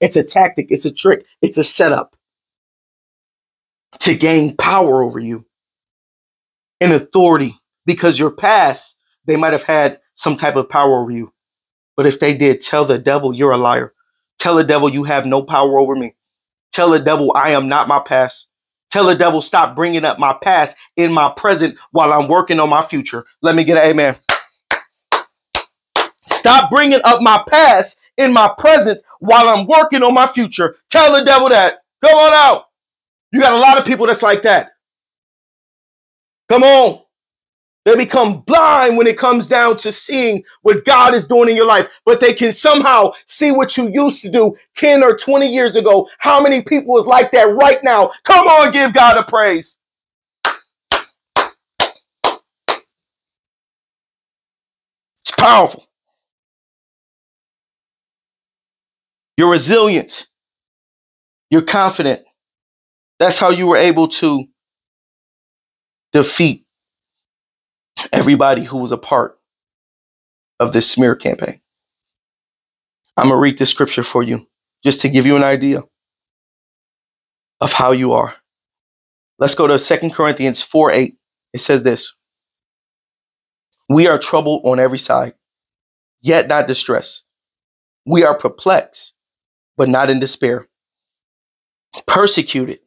It's a tactic, it's a trick, it's a setup to gain power over you and authority because your past, they might have had some type of power over you. But if they did, tell the devil you're a liar. Tell the devil you have no power over me. Tell the devil I am not my past. Tell the devil stop bringing up my past in my present while I'm working on my future. Let me get an amen. Stop bringing up my past in my presence while I'm working on my future. Tell the devil that. Come on out. You got a lot of people that's like that. Come on. They become blind when it comes down to seeing what God is doing in your life, but they can somehow see what you used to do 10 or 20 years ago. How many people is like that right now? Come on, give God a praise. It's powerful. You're resilient. You're confident. That's how you were able to defeat everybody who was a part of this smear campaign. I'm going to read this scripture for you just to give you an idea of how you are. Let's go to Second Corinthians 4 8. It says this We are troubled on every side, yet not distressed. We are perplexed, but not in despair. Persecuted,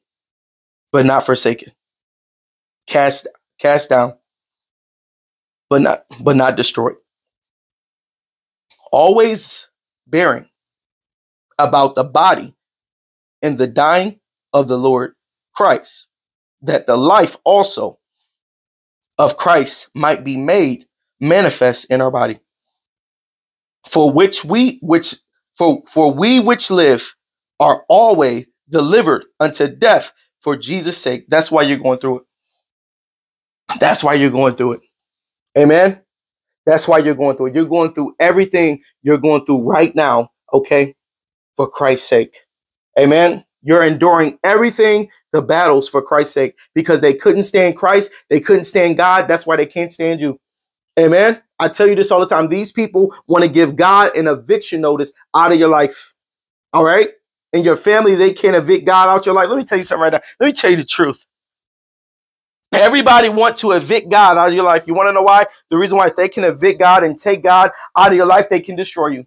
but not forsaken. Cast, cast down, but not but not destroyed. Always bearing about the body and the dying of the Lord Christ, that the life also of Christ might be made manifest in our body. For which we which for for we which live are always delivered unto death for Jesus' sake. That's why you're going through it. That's why you're going through it. Amen. That's why you're going through. You're going through everything you're going through right now, okay, for Christ's sake. Amen. You're enduring everything, the battles for Christ's sake, because they couldn't stand Christ. They couldn't stand God. That's why they can't stand you. Amen. I tell you this all the time. These people want to give God an eviction notice out of your life. All right. And your family, they can't evict God out your life. Let me tell you something right now. Let me tell you the truth. Everybody want to evict God out of your life. You want to know why? The reason why if they can evict God and take God out of your life, they can destroy you.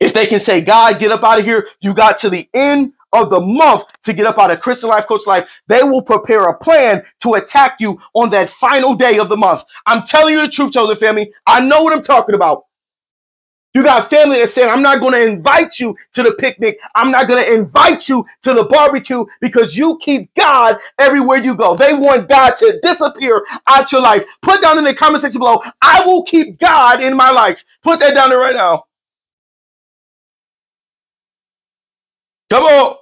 If they can say, God, get up out of here, you got to the end of the month to get up out of Christian Life Coach Life, they will prepare a plan to attack you on that final day of the month. I'm telling you the truth, chosen family. I know what I'm talking about. You got family that saying, I'm not going to invite you to the picnic. I'm not going to invite you to the barbecue because you keep God everywhere you go. They want God to disappear out your life. Put down in the comment section below, I will keep God in my life. Put that down there right now. Come on.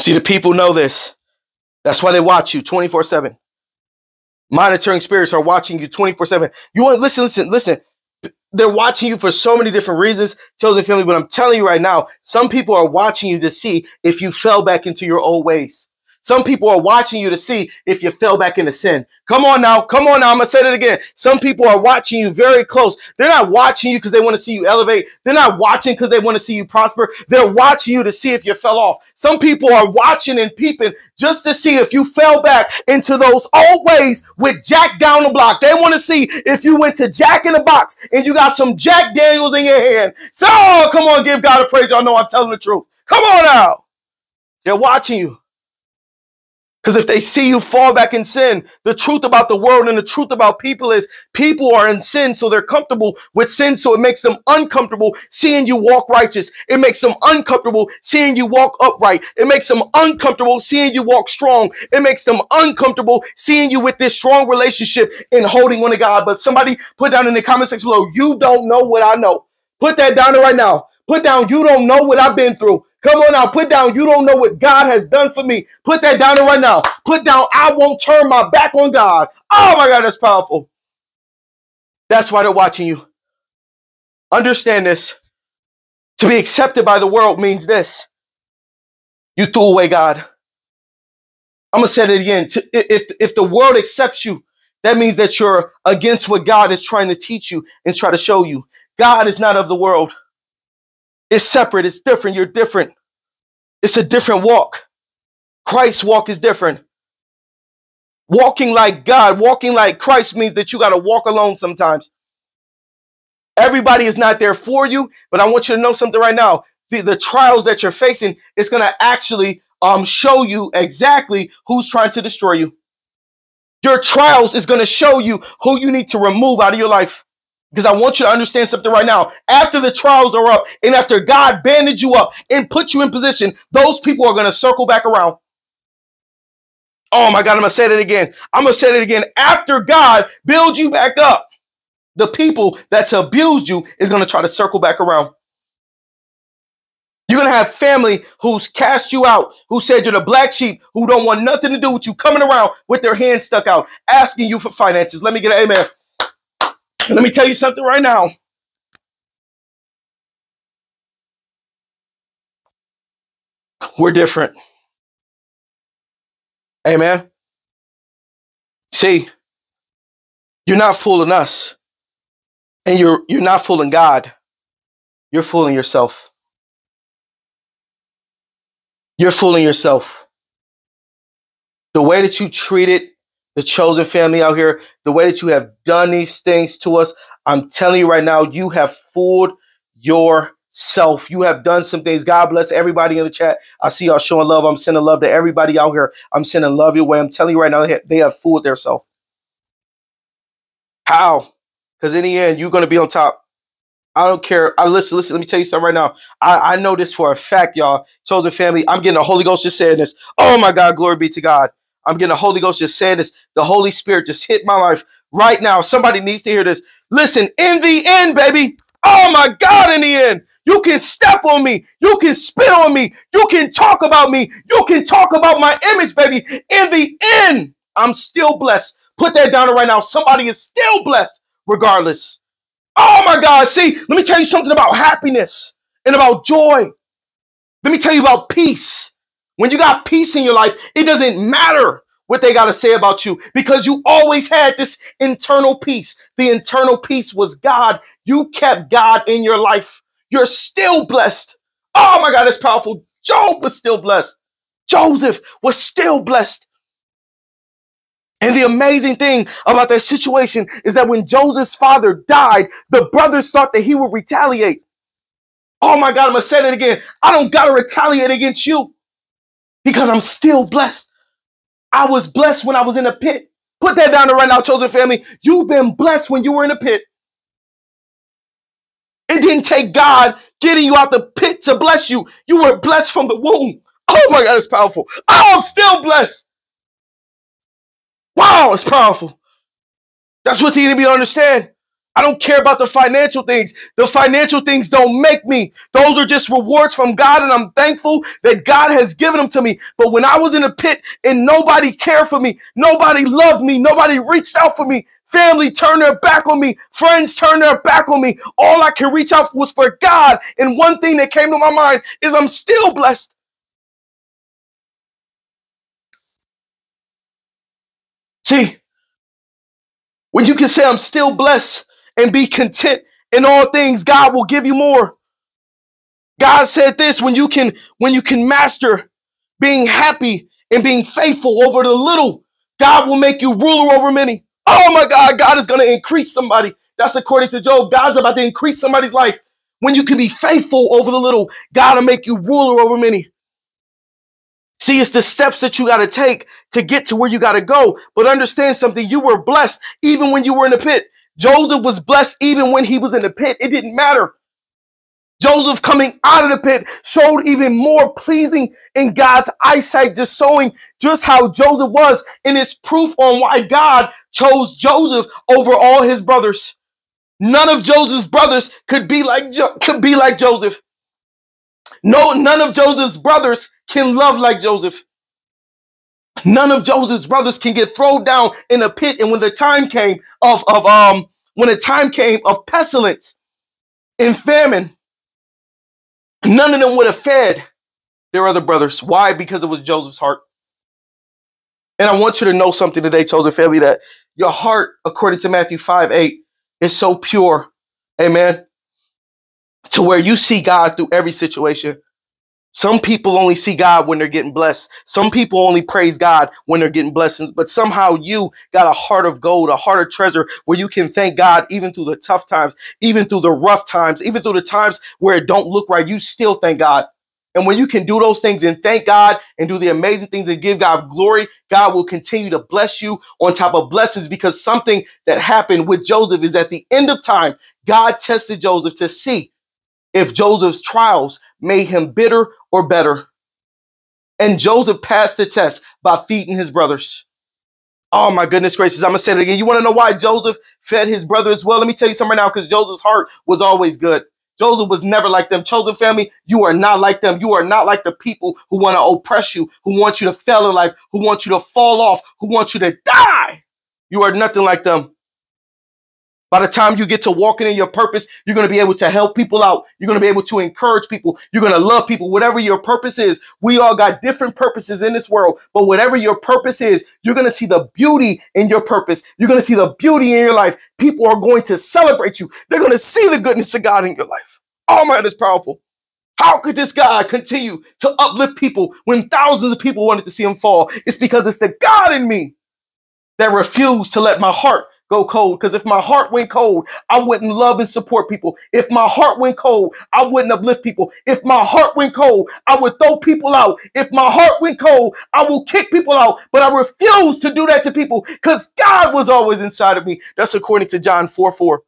See, the people know this. That's why they watch you 24 7. Monitoring spirits are watching you 24 7. You want listen, listen, listen. They're watching you for so many different reasons, chosen family. But I'm telling you right now, some people are watching you to see if you fell back into your old ways. Some people are watching you to see if you fell back into sin. Come on now. Come on now. I'm going to say it again. Some people are watching you very close. They're not watching you because they want to see you elevate. They're not watching because they want to see you prosper. They're watching you to see if you fell off. Some people are watching and peeping just to see if you fell back into those old ways with Jack down the block. They want to see if you went to Jack in the box and you got some Jack Daniels in your hand. So, come on, give God a praise. Y'all know I'm telling the truth. Come on now. They're watching you. Because if they see you fall back in sin, the truth about the world and the truth about people is people are in sin, so they're comfortable with sin, so it makes them uncomfortable seeing you walk righteous. It makes them uncomfortable seeing you walk upright. It makes them uncomfortable seeing you walk strong. It makes them uncomfortable seeing you with this strong relationship and holding on to God. But somebody put down in the comment section below, you don't know what I know. Put that down right now. Put down, you don't know what I've been through. Come on now, put down, you don't know what God has done for me. Put that down right now. Put down, I won't turn my back on God. Oh my God, that's powerful. That's why they're watching you. Understand this. To be accepted by the world means this. You threw away God. I'm gonna say it again. If if the world accepts you, that means that you're against what God is trying to teach you and try to show you. God is not of the world. It's separate. It's different. You're different. It's a different walk. Christ's walk is different. Walking like God, walking like Christ means that you got to walk alone sometimes. Everybody is not there for you, but I want you to know something right now. The, the trials that you're facing is going to actually um, show you exactly who's trying to destroy you. Your trials is going to show you who you need to remove out of your life. Because I want you to understand something right now. After the trials are up and after God banded you up and put you in position, those people are going to circle back around. Oh my God, I'm going to say it again. I'm going to say it again. After God builds you back up, the people that's abused you is going to try to circle back around. You're going to have family who's cast you out, who said you're the black sheep, who don't want nothing to do with you, coming around with their hands stuck out, asking you for finances. Let me get an amen. Let me tell you something right now. We're different. Amen. See, you're not fooling us. And you're you're not fooling God. You're fooling yourself. You're fooling yourself. The way that you treated the chosen family out here, the way that you have done these things to us, I'm telling you right now, you have fooled yourself. You have done some things. God bless everybody in the chat. I see y'all showing love. I'm sending love to everybody out here. I'm sending love your way. I'm telling you right now, they have fooled themselves. How? Because in the end, you're going to be on top. I don't care. I listen, listen, let me tell you something right now. I, I know this for a fact, y'all. Chosen family, I'm getting the Holy Ghost just saying this. Oh my God, glory be to God. I'm getting the Holy Ghost just saying this. The Holy Spirit just hit my life right now. Somebody needs to hear this. Listen, in the end, baby. Oh my God, in the end. You can step on me. You can spit on me. You can talk about me. You can talk about my image, baby. In the end, I'm still blessed. Put that down right now. Somebody is still blessed regardless. Oh my God. See, let me tell you something about happiness and about joy. Let me tell you about peace. When you got peace in your life, it doesn't matter what they got to say about you because you always had this internal peace. The internal peace was God. You kept God in your life. You're still blessed. Oh my God, that's powerful. Job was still blessed. Joseph was still blessed. And the amazing thing about that situation is that when Joseph's father died, the brothers thought that he would retaliate. Oh my God, I'm going to say it again. I don't got to retaliate against you because I'm still blessed. I was blessed when I was in the pit. Put that down right now, children, family. You've been blessed when you were in the pit. It didn't take God getting you out the pit to bless you. You were blessed from the womb. Oh my God, it's powerful. Oh, I'm still blessed. Wow, it's powerful. That's what the enemy understand. I don't care about the financial things. The financial things don't make me. Those are just rewards from God, and I'm thankful that God has given them to me. But when I was in a pit and nobody cared for me, nobody loved me, nobody reached out for me, family turned their back on me, friends turned their back on me, all I could reach out was for God. And one thing that came to my mind is I'm still blessed. See, when you can say, I'm still blessed and be content in all things, God will give you more. God said this when you can when you can master being happy and being faithful over the little, God will make you ruler over many. Oh my God, God is going to increase somebody. That's according to Job. God's about to increase somebody's life. When you can be faithful over the little, God will make you ruler over many. See, it's the steps that you got to take to get to where you got to go. But understand something. You were blessed even when you were in the pit. Joseph was blessed even when he was in the pit. It didn't matter. Joseph coming out of the pit showed even more pleasing in God's eyesight, just showing just how Joseph was. And it's proof on why God chose Joseph over all his brothers. None of Joseph's brothers could be like jo- could be like Joseph. No, none of Joseph's brothers can love like Joseph. None of Joseph's brothers can get thrown down in a pit. And when the time came of, of um when the time came of pestilence and famine, none of them would have fed their other brothers. Why? Because it was Joseph's heart. And I want you to know something today, chosen family, that your heart, according to Matthew 5 8, is so pure. Amen. To where you see God through every situation. Some people only see God when they're getting blessed. Some people only praise God when they're getting blessings. But somehow you got a heart of gold, a heart of treasure where you can thank God even through the tough times, even through the rough times, even through the times where it don't look right. You still thank God. And when you can do those things and thank God and do the amazing things and give God glory, God will continue to bless you on top of blessings because something that happened with Joseph is at the end of time, God tested Joseph to see if Joseph's trials made him bitter or better. And Joseph passed the test by feeding his brothers. Oh my goodness gracious. I'm to say it again. You want to know why Joseph fed his brothers well? Let me tell you something right now because Joseph's heart was always good. Joseph was never like them. Chosen family, you are not like them. You are not like the people who want to oppress you, who want you to fail in life, who want you to fall off, who want you to die. You are nothing like them. By the time you get to walking in your purpose, you're going to be able to help people out. You're going to be able to encourage people. You're going to love people. Whatever your purpose is, we all got different purposes in this world. But whatever your purpose is, you're going to see the beauty in your purpose. You're going to see the beauty in your life. People are going to celebrate you. They're going to see the goodness of God in your life. Oh my it's powerful. How could this God continue to uplift people when thousands of people wanted to see him fall? It's because it's the God in me that refused to let my heart go cold. Because if my heart went cold, I wouldn't love and support people. If my heart went cold, I wouldn't uplift people. If my heart went cold, I would throw people out. If my heart went cold, I will kick people out. But I refuse to do that to people because God was always inside of me. That's according to John 4 4.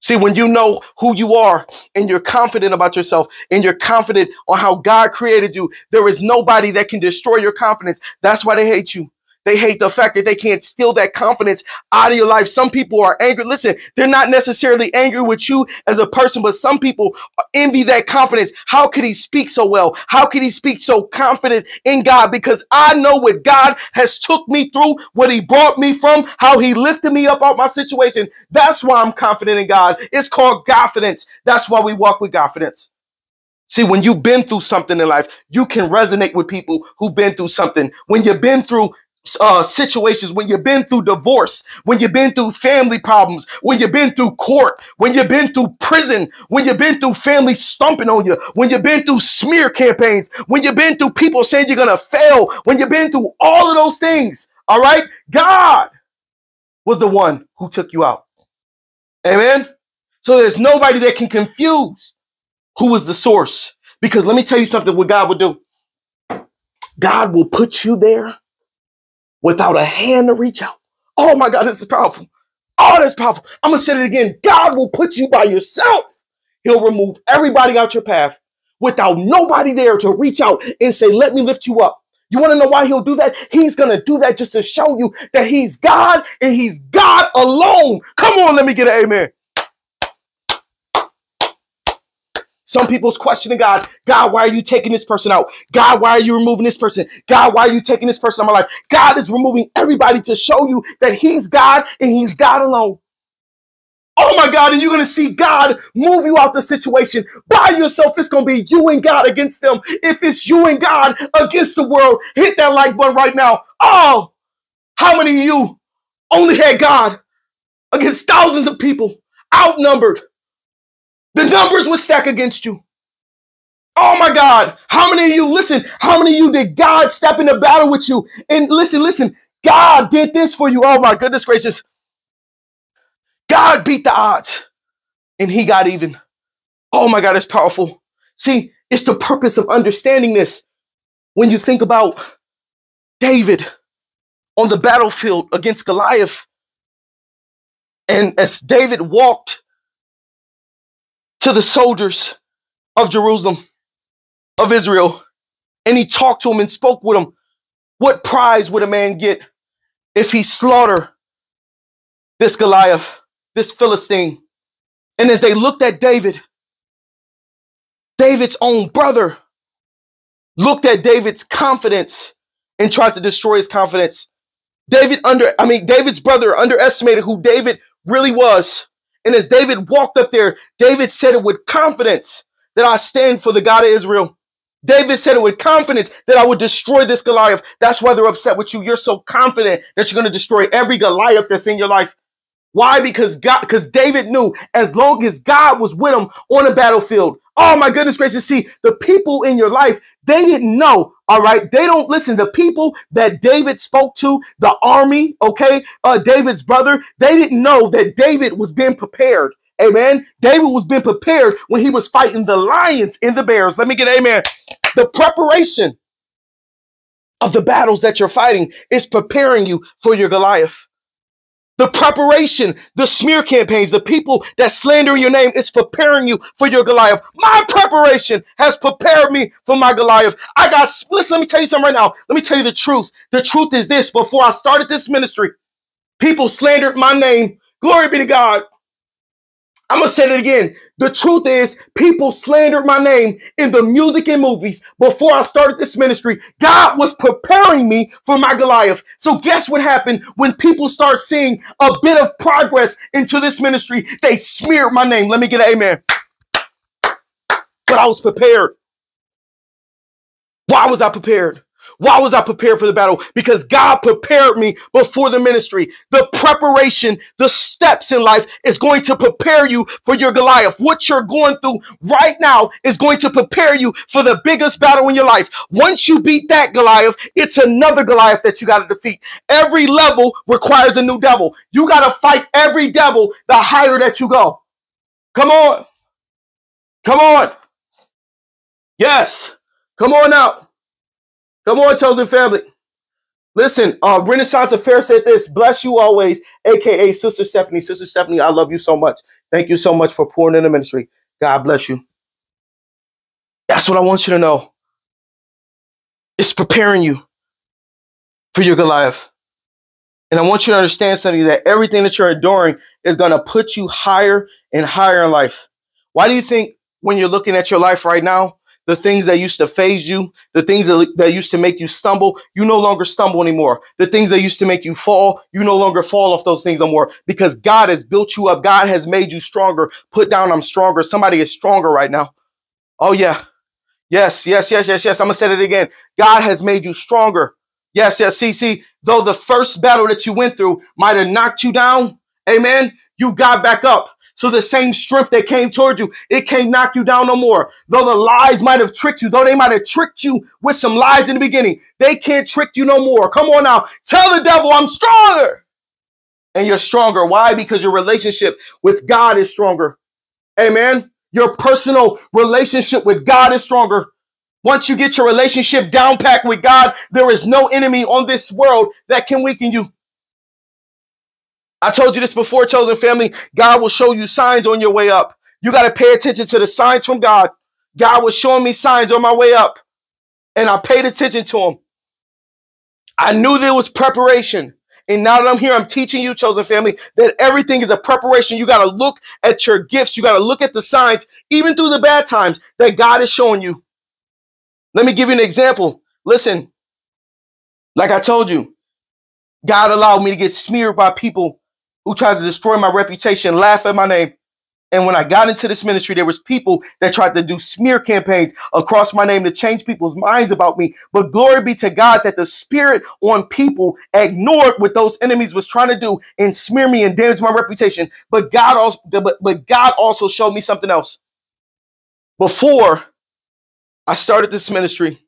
See, when you know who you are and you're confident about yourself and you're confident on how God created you, there is nobody that can destroy your confidence. That's why they hate you. They hate the fact that they can't steal that confidence out of your life. Some people are angry. Listen, they're not necessarily angry with you as a person, but some people envy that confidence. How could he speak so well? How could he speak so confident in God? Because I know what God has took me through, what he brought me from, how he lifted me up out my situation. That's why I'm confident in God. It's called confidence. That's why we walk with confidence. See, when you've been through something in life, you can resonate with people who've been through something. When you've been through uh, situations, when you've been through divorce, when you've been through family problems, when you've been through court, when you've been through prison, when you've been through family stomping on you, when you've been through smear campaigns, when you've been through people saying you're going to fail, when you've been through all of those things, all right? God was the one who took you out. Amen? So there's nobody that can confuse who was the source. Because let me tell you something what God will do. God will put you there without a hand to reach out. Oh my God, this is powerful. Oh, that's powerful. I'm going to say it again. God will put you by yourself. He'll remove everybody out your path without nobody there to reach out and say, let me lift you up. You want to know why he'll do that? He's going to do that just to show you that he's God and he's God alone. Come on, let me get an amen. Some people's questioning God. God, why are you taking this person out? God, why are you removing this person? God, why are you taking this person out of my life? God is removing everybody to show you that He's God and He's God alone. Oh my God, and you're gonna see God move you out the situation by yourself. It's gonna be you and God against them. If it's you and God against the world, hit that like button right now. Oh, how many of you only had God against thousands of people, outnumbered? The numbers would stack against you. Oh my God. How many of you, listen, how many of you did God step into battle with you? And listen, listen, God did this for you. Oh my goodness gracious. God beat the odds and he got even. Oh my God, it's powerful. See, it's the purpose of understanding this. When you think about David on the battlefield against Goliath, and as David walked to the soldiers of Jerusalem, of Israel, and he talked to them and spoke with them. What prize would a man get if he slaughter this Goliath, this Philistine? And as they looked at David, David's own brother looked at David's confidence and tried to destroy his confidence. David under, I mean, David's brother underestimated who David really was. And as David walked up there, David said it with confidence that I stand for the God of Israel. David said it with confidence that I would destroy this Goliath. That's why they're upset with you. You're so confident that you're going to destroy every Goliath that's in your life. Why? Because God, because David knew as long as God was with him on the battlefield. Oh my goodness gracious. See, the people in your life, they didn't know. All right. They don't listen. The people that David spoke to, the army, okay, uh, David's brother, they didn't know that David was being prepared. Amen. David was being prepared when he was fighting the lions and the bears. Let me get amen. The preparation of the battles that you're fighting is preparing you for your Goliath. The preparation, the smear campaigns, the people that slander your name is preparing you for your Goliath. My preparation has prepared me for my Goliath. I got, listen, let me tell you something right now. Let me tell you the truth. The truth is this before I started this ministry, people slandered my name. Glory be to God. I'm gonna say it again. The truth is, people slandered my name in the music and movies before I started this ministry. God was preparing me for my Goliath. So, guess what happened when people start seeing a bit of progress into this ministry? They smeared my name. Let me get an amen. But I was prepared. Why was I prepared? Why was I prepared for the battle? Because God prepared me before the ministry. The preparation, the steps in life is going to prepare you for your Goliath. What you're going through right now is going to prepare you for the biggest battle in your life. Once you beat that Goliath, it's another Goliath that you got to defeat. Every level requires a new devil. You got to fight every devil the higher that you go. Come on. Come on. Yes. Come on out. Come on, chosen family. Listen, uh, Renaissance Affair said this, bless you always, aka Sister Stephanie. Sister Stephanie, I love you so much. Thank you so much for pouring in the ministry. God bless you. That's what I want you to know. It's preparing you for your Goliath. And I want you to understand something that everything that you're enduring is going to put you higher and higher in life. Why do you think when you're looking at your life right now, the things that used to faze you, the things that, that used to make you stumble, you no longer stumble anymore. The things that used to make you fall, you no longer fall off those things anymore because God has built you up. God has made you stronger. Put down, I'm stronger. Somebody is stronger right now. Oh, yeah. Yes, yes, yes, yes, yes. I'm going to say it again. God has made you stronger. Yes, yes. See, see, though the first battle that you went through might have knocked you down, amen, you got back up. So the same strength that came toward you, it can't knock you down no more. Though the lies might have tricked you, though they might have tricked you with some lies in the beginning, they can't trick you no more. Come on now. Tell the devil I'm stronger. And you're stronger. Why? Because your relationship with God is stronger. Amen. Your personal relationship with God is stronger. Once you get your relationship down packed with God, there is no enemy on this world that can weaken you. I told you this before, chosen family. God will show you signs on your way up. You got to pay attention to the signs from God. God was showing me signs on my way up, and I paid attention to them. I knew there was preparation. And now that I'm here, I'm teaching you, chosen family, that everything is a preparation. You got to look at your gifts. You got to look at the signs, even through the bad times that God is showing you. Let me give you an example. Listen, like I told you, God allowed me to get smeared by people who tried to destroy my reputation, laugh at my name. And when I got into this ministry, there was people that tried to do smear campaigns across my name to change people's minds about me. But glory be to God that the spirit on people ignored what those enemies was trying to do and smear me and damage my reputation. But God also, but, but God also showed me something else. Before I started this ministry,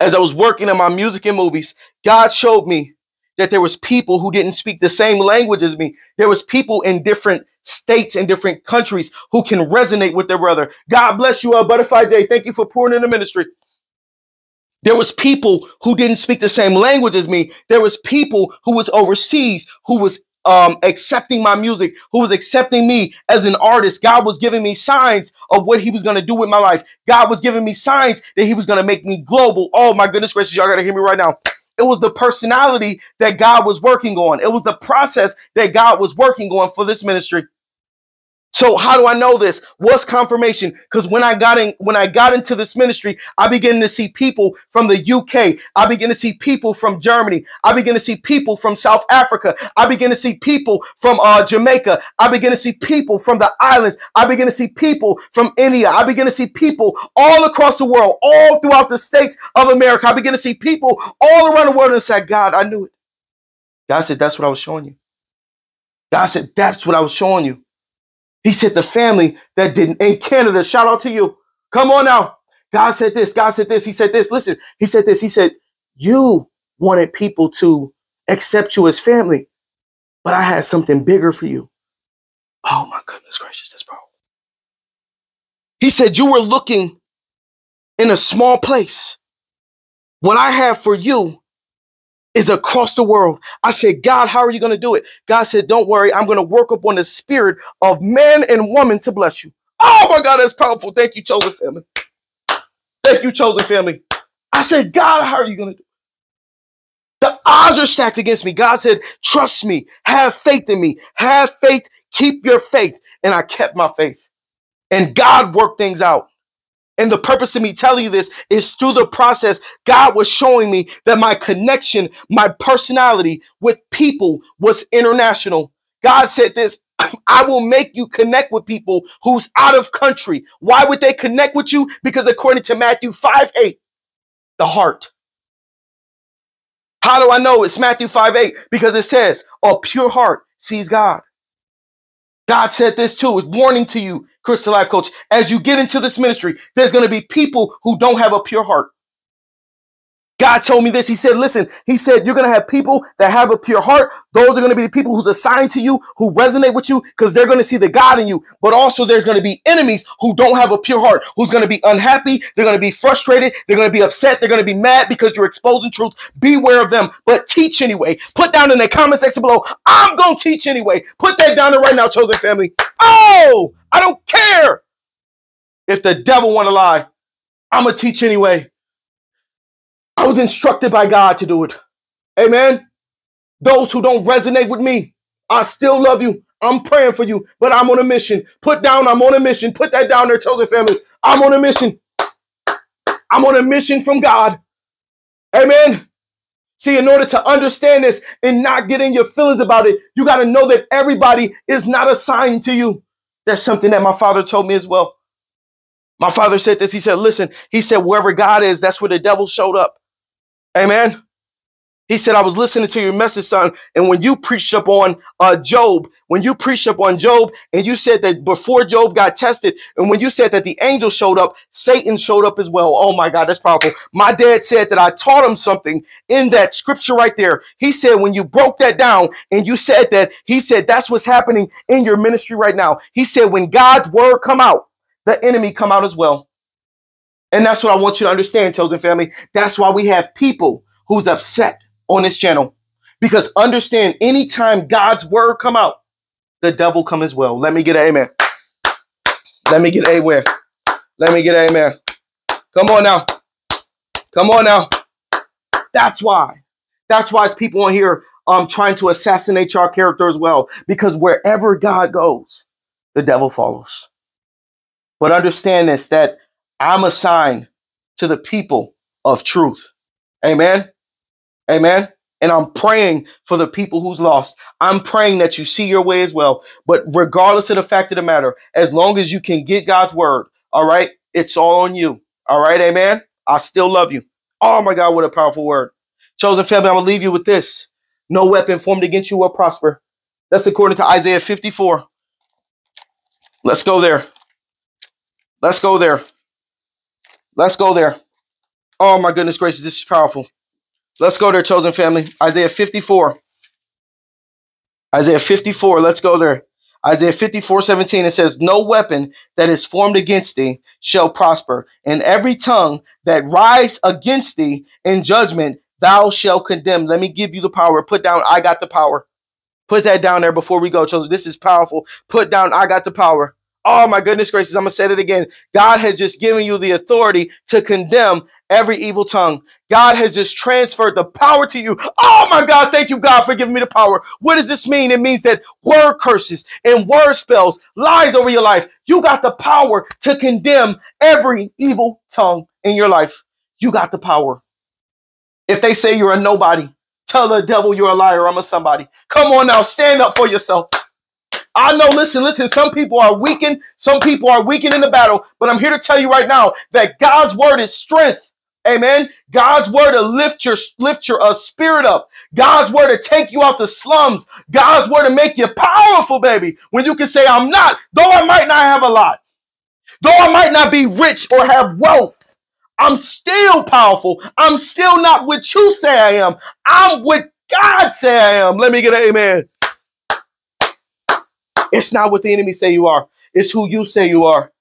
as I was working on my music and movies, God showed me that there was people who didn't speak the same language as me. There was people in different states and different countries who can resonate with their brother. God bless you, uh, Butterfly J. Thank you for pouring in the ministry. There was people who didn't speak the same language as me. There was people who was overseas who was um, accepting my music, who was accepting me as an artist. God was giving me signs of what He was going to do with my life. God was giving me signs that He was going to make me global. Oh my goodness gracious, y'all got to hear me right now. It was the personality that God was working on. It was the process that God was working on for this ministry. So how do I know this? What's confirmation? Because when I got in, when I got into this ministry, I began to see people from the UK. I began to see people from Germany. I began to see people from South Africa. I began to see people from uh, Jamaica. I began to see people from the islands. I began to see people from India. I began to see people all across the world, all throughout the states of America. I began to see people all around the world and said, God, I knew it. God said, that's what I was showing you. God said, that's what I was showing you. He said the family that didn't in Canada, shout out to you. Come on now. God said this. God said this. He said this. Listen, he said this. He said, You wanted people to accept you as family, but I had something bigger for you. Oh my goodness gracious, this bro. He said, You were looking in a small place. What I have for you is across the world. I said, God, how are you going to do it? God said, Don't worry, I'm going to work upon the spirit of man and woman to bless you. Oh my God, that's powerful. Thank you, chosen family. Thank you, chosen family. I said, God, how are you going to do it? The odds are stacked against me. God said, Trust me, have faith in me, have faith, keep your faith. And I kept my faith. And God worked things out. And the purpose of me telling you this is through the process, God was showing me that my connection, my personality with people was international. God said this I will make you connect with people who's out of country. Why would they connect with you? Because according to Matthew 5 8, the heart. How do I know it's Matthew 5 8? Because it says, a pure heart sees God. God said this too, is warning to you Chris The Life Coach, as you get into this ministry, there's going to be people who don't have a pure heart. God told me this. He said, listen, he said, you're going to have people that have a pure heart. Those are going to be the people who's assigned to you, who resonate with you, because they're going to see the God in you. But also there's going to be enemies who don't have a pure heart, who's going to be unhappy. They're going to be frustrated. They're going to be upset. They're going to be mad because you're exposing truth. Beware of them, but teach anyway. Put down in the comment section below, I'm going to teach anyway. Put that down there right now, chosen family. Oh, I don't care if the devil want to lie. I'm going to teach anyway. I was instructed by God to do it. Amen. Those who don't resonate with me, I still love you. I'm praying for you, but I'm on a mission. Put down, I'm on a mission. Put that down there, chosen family. I'm on a mission. I'm on a mission from God. Amen. See, in order to understand this and not get in your feelings about it, you got to know that everybody is not assigned to you. That's something that my father told me as well. My father said this. He said, listen, he said, wherever God is, that's where the devil showed up. Amen. He said, I was listening to your message, son. And when you preached up on uh, Job, when you preached up on Job, and you said that before Job got tested, and when you said that the angel showed up, Satan showed up as well. Oh my God, that's powerful. My dad said that I taught him something in that scripture right there. He said, when you broke that down and you said that, he said, that's what's happening in your ministry right now. He said, when God's word come out, the enemy come out as well. And that's what I want you to understand, chosen family. That's why we have people who's upset on this channel. Because understand, anytime God's word come out, the devil come as well. Let me get an amen. Let me get a amen. Let me get an amen. Come on now. Come on now. That's why. That's why it's people on here um trying to assassinate your character as well. Because wherever God goes, the devil follows. But understand this that I'm assigned to the people of truth. Amen. Amen. And I'm praying for the people who's lost. I'm praying that you see your way as well. But regardless of the fact of the matter, as long as you can get God's word, all right, it's all on you. All right, amen. I still love you. Oh my God, what a powerful word. Chosen family, I'm gonna leave you with this. No weapon formed against you will prosper. That's according to Isaiah 54. Let's go there. Let's go there. Let's go there. Oh my goodness gracious, this is powerful. Let's go there, chosen family. Isaiah 54. Isaiah 54. Let's go there. Isaiah 54, 17, it says, No weapon that is formed against thee shall prosper, and every tongue that rise against thee in judgment thou shalt condemn. Let me give you the power. Put down, I got the power. Put that down there before we go, chosen. This is powerful. Put down, I got the power. Oh my goodness gracious, I'm gonna say it again. God has just given you the authority to condemn every evil tongue. God has just transferred the power to you. Oh my God, thank you, God, for giving me the power. What does this mean? It means that word curses and word spells, lies over your life. You got the power to condemn every evil tongue in your life. You got the power. If they say you're a nobody, tell the devil you're a liar. I'm a somebody. Come on now, stand up for yourself. I know, listen, listen, some people are weakened, some people are weakened in the battle, but I'm here to tell you right now that God's word is strength. Amen. God's word to lift your lift your uh, spirit up. God's word to take you out the slums. God's word to make you powerful, baby. When you can say, I'm not, though I might not have a lot, though I might not be rich or have wealth, I'm still powerful. I'm still not what you say I am. I'm what God say I am. Let me get an amen. It's not what the enemy say you are. It's who you say you are.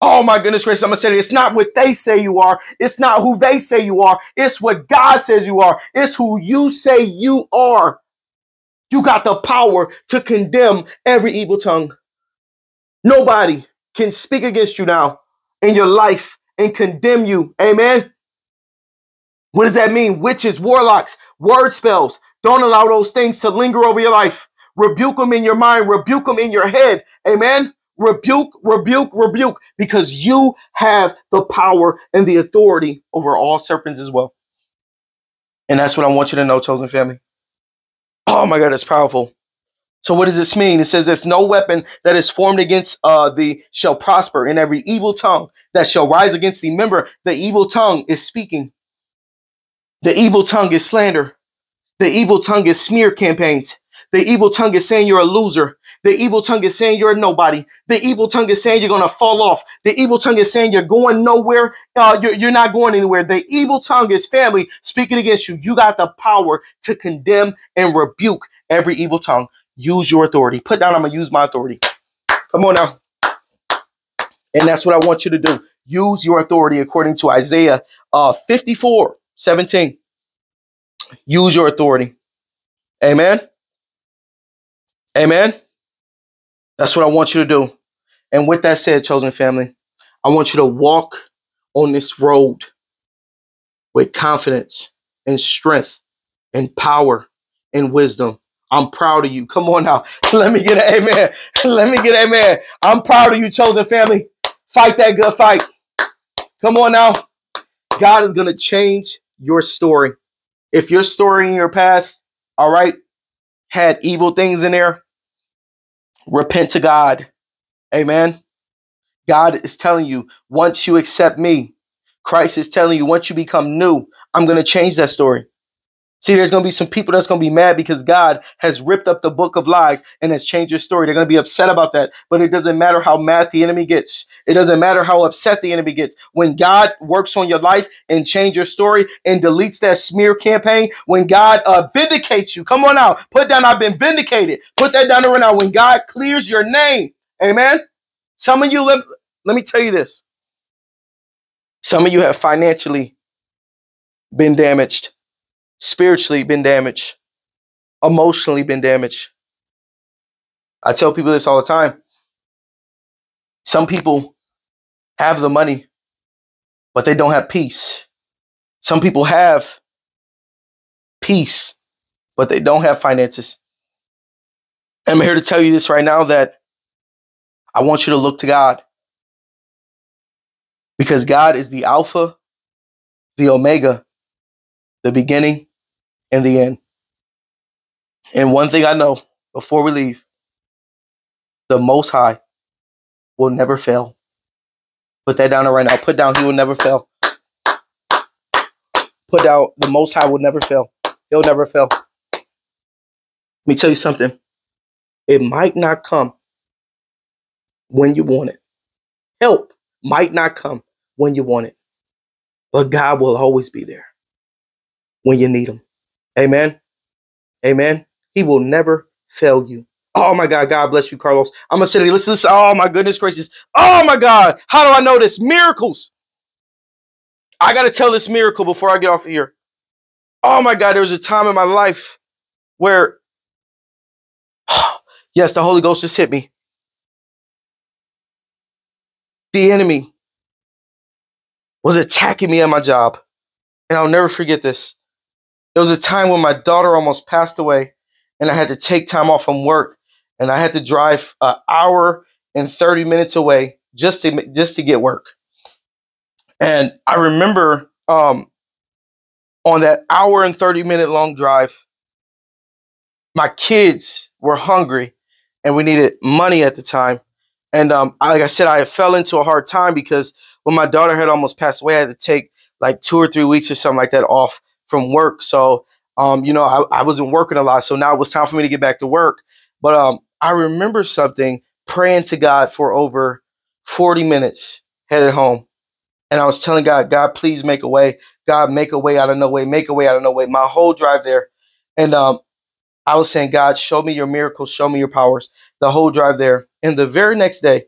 Oh my goodness gracious, I'm gonna say it. It's not what they say you are. It's not who they say you are. It's what God says you are. It's who you say you are. You got the power to condemn every evil tongue. Nobody can speak against you now in your life and condemn you. Amen. What does that mean? Witches, warlocks, word spells. Don't allow those things to linger over your life. Rebuke them in your mind, rebuke them in your head. Amen. Rebuke, rebuke, rebuke, because you have the power and the authority over all serpents as well. And that's what I want you to know, chosen family. Oh my God, that's powerful. So what does this mean? It says there's no weapon that is formed against uh, the shall prosper, and every evil tongue that shall rise against thee. Remember, the evil tongue is speaking. The evil tongue is slander. The evil tongue is smear campaigns. The evil tongue is saying you're a loser. The evil tongue is saying you're nobody. The evil tongue is saying you're going to fall off. The evil tongue is saying you're going nowhere. Uh, you're, you're not going anywhere. The evil tongue is family speaking against you. You got the power to condemn and rebuke every evil tongue. Use your authority. Put down, I'm going to use my authority. Come on now. And that's what I want you to do. Use your authority according to Isaiah uh, 54 17. Use your authority. Amen. Amen. That's what I want you to do. And with that said, chosen family, I want you to walk on this road with confidence and strength and power and wisdom. I'm proud of you. Come on now. Let me get an amen. Let me get an amen. I'm proud of you, chosen family. Fight that good fight. Come on now. God is going to change your story. If your story in your past, all right, had evil things in there, repent to God. Amen. God is telling you, once you accept me, Christ is telling you, once you become new, I'm going to change that story. See, there's going to be some people that's going to be mad because God has ripped up the book of lies and has changed your story. They're going to be upset about that. But it doesn't matter how mad the enemy gets. It doesn't matter how upset the enemy gets. When God works on your life and change your story and deletes that smear campaign, when God uh, vindicates you, come on out, put down, I've been vindicated. Put that down right now. When God clears your name, amen. Some of you live, let me tell you this. Some of you have financially been damaged spiritually been damaged, emotionally been damaged. I tell people this all the time. Some people have the money, but they don't have peace. Some people have peace, but they don't have finances. I'm here to tell you this right now that I want you to look to God because God is the Alpha, the Omega, the beginning in the end. And one thing I know before we leave the Most High will never fail. Put that down right now. Put down, He will never fail. Put down, the Most High will never fail. He'll never fail. Let me tell you something. It might not come when you want it. Help might not come when you want it. But God will always be there when you need Him. Amen. Amen. He will never fail you. Oh my God. God bless you, Carlos. I'm going to say, listen, listen. Oh my goodness gracious. Oh my God. How do I know this? Miracles. I got to tell this miracle before I get off of here. Oh my God. There was a time in my life where, yes, the Holy Ghost just hit me. The enemy was attacking me at my job. And I'll never forget this. There was a time when my daughter almost passed away and I had to take time off from work and I had to drive an hour and 30 minutes away just to just to get work. And I remember um, on that hour and 30 minute long drive, my kids were hungry and we needed money at the time. And um, like I said, I fell into a hard time because when my daughter had almost passed away, I had to take like two or three weeks or something like that off from work. So, um, you know, I, I wasn't working a lot. So now it was time for me to get back to work. But um, I remember something praying to God for over 40 minutes headed home. And I was telling God, God, please make a way. God, make a way out of no way. Make a way out of no way. My whole drive there. And um, I was saying, God, show me your miracles, show me your powers. The whole drive there. And the very next day,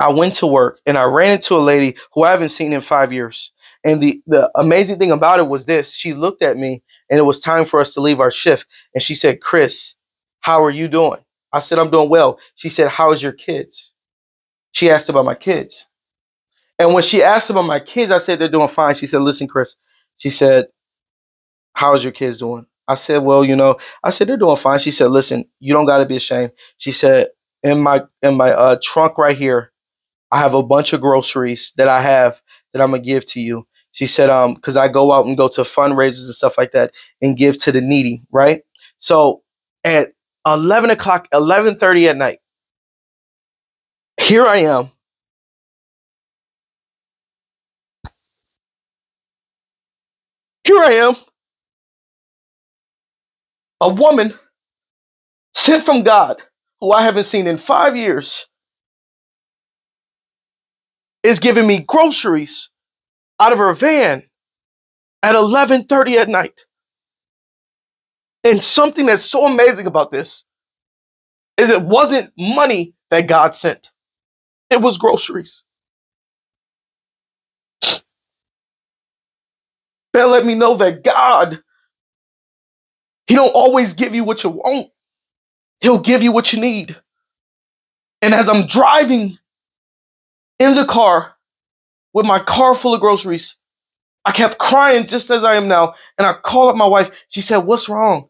I went to work and I ran into a lady who I haven't seen in five years. And the, the amazing thing about it was this she looked at me and it was time for us to leave our shift. And she said, Chris, how are you doing? I said, I'm doing well. She said, How's your kids? She asked about my kids. And when she asked about my kids, I said, They're doing fine. She said, Listen, Chris, she said, How's your kids doing? I said, well, you know, I said they're doing fine. She said, listen, you don't got to be ashamed. She said, in my in my uh, trunk right here, I have a bunch of groceries that I have that I'm gonna give to you. She said, um, because I go out and go to fundraisers and stuff like that and give to the needy, right? So at 11 o'clock, 11:30 at night, here I am. Here I am a woman sent from God, who I haven't seen in five years, is giving me groceries out of her van at 11:30 at night. And something that's so amazing about this is it wasn't money that God sent. It was groceries. That let me know that God he don't always give you what you want. He'll give you what you need. And as I'm driving in the car with my car full of groceries, I kept crying just as I am now. And I called up my wife. She said, What's wrong?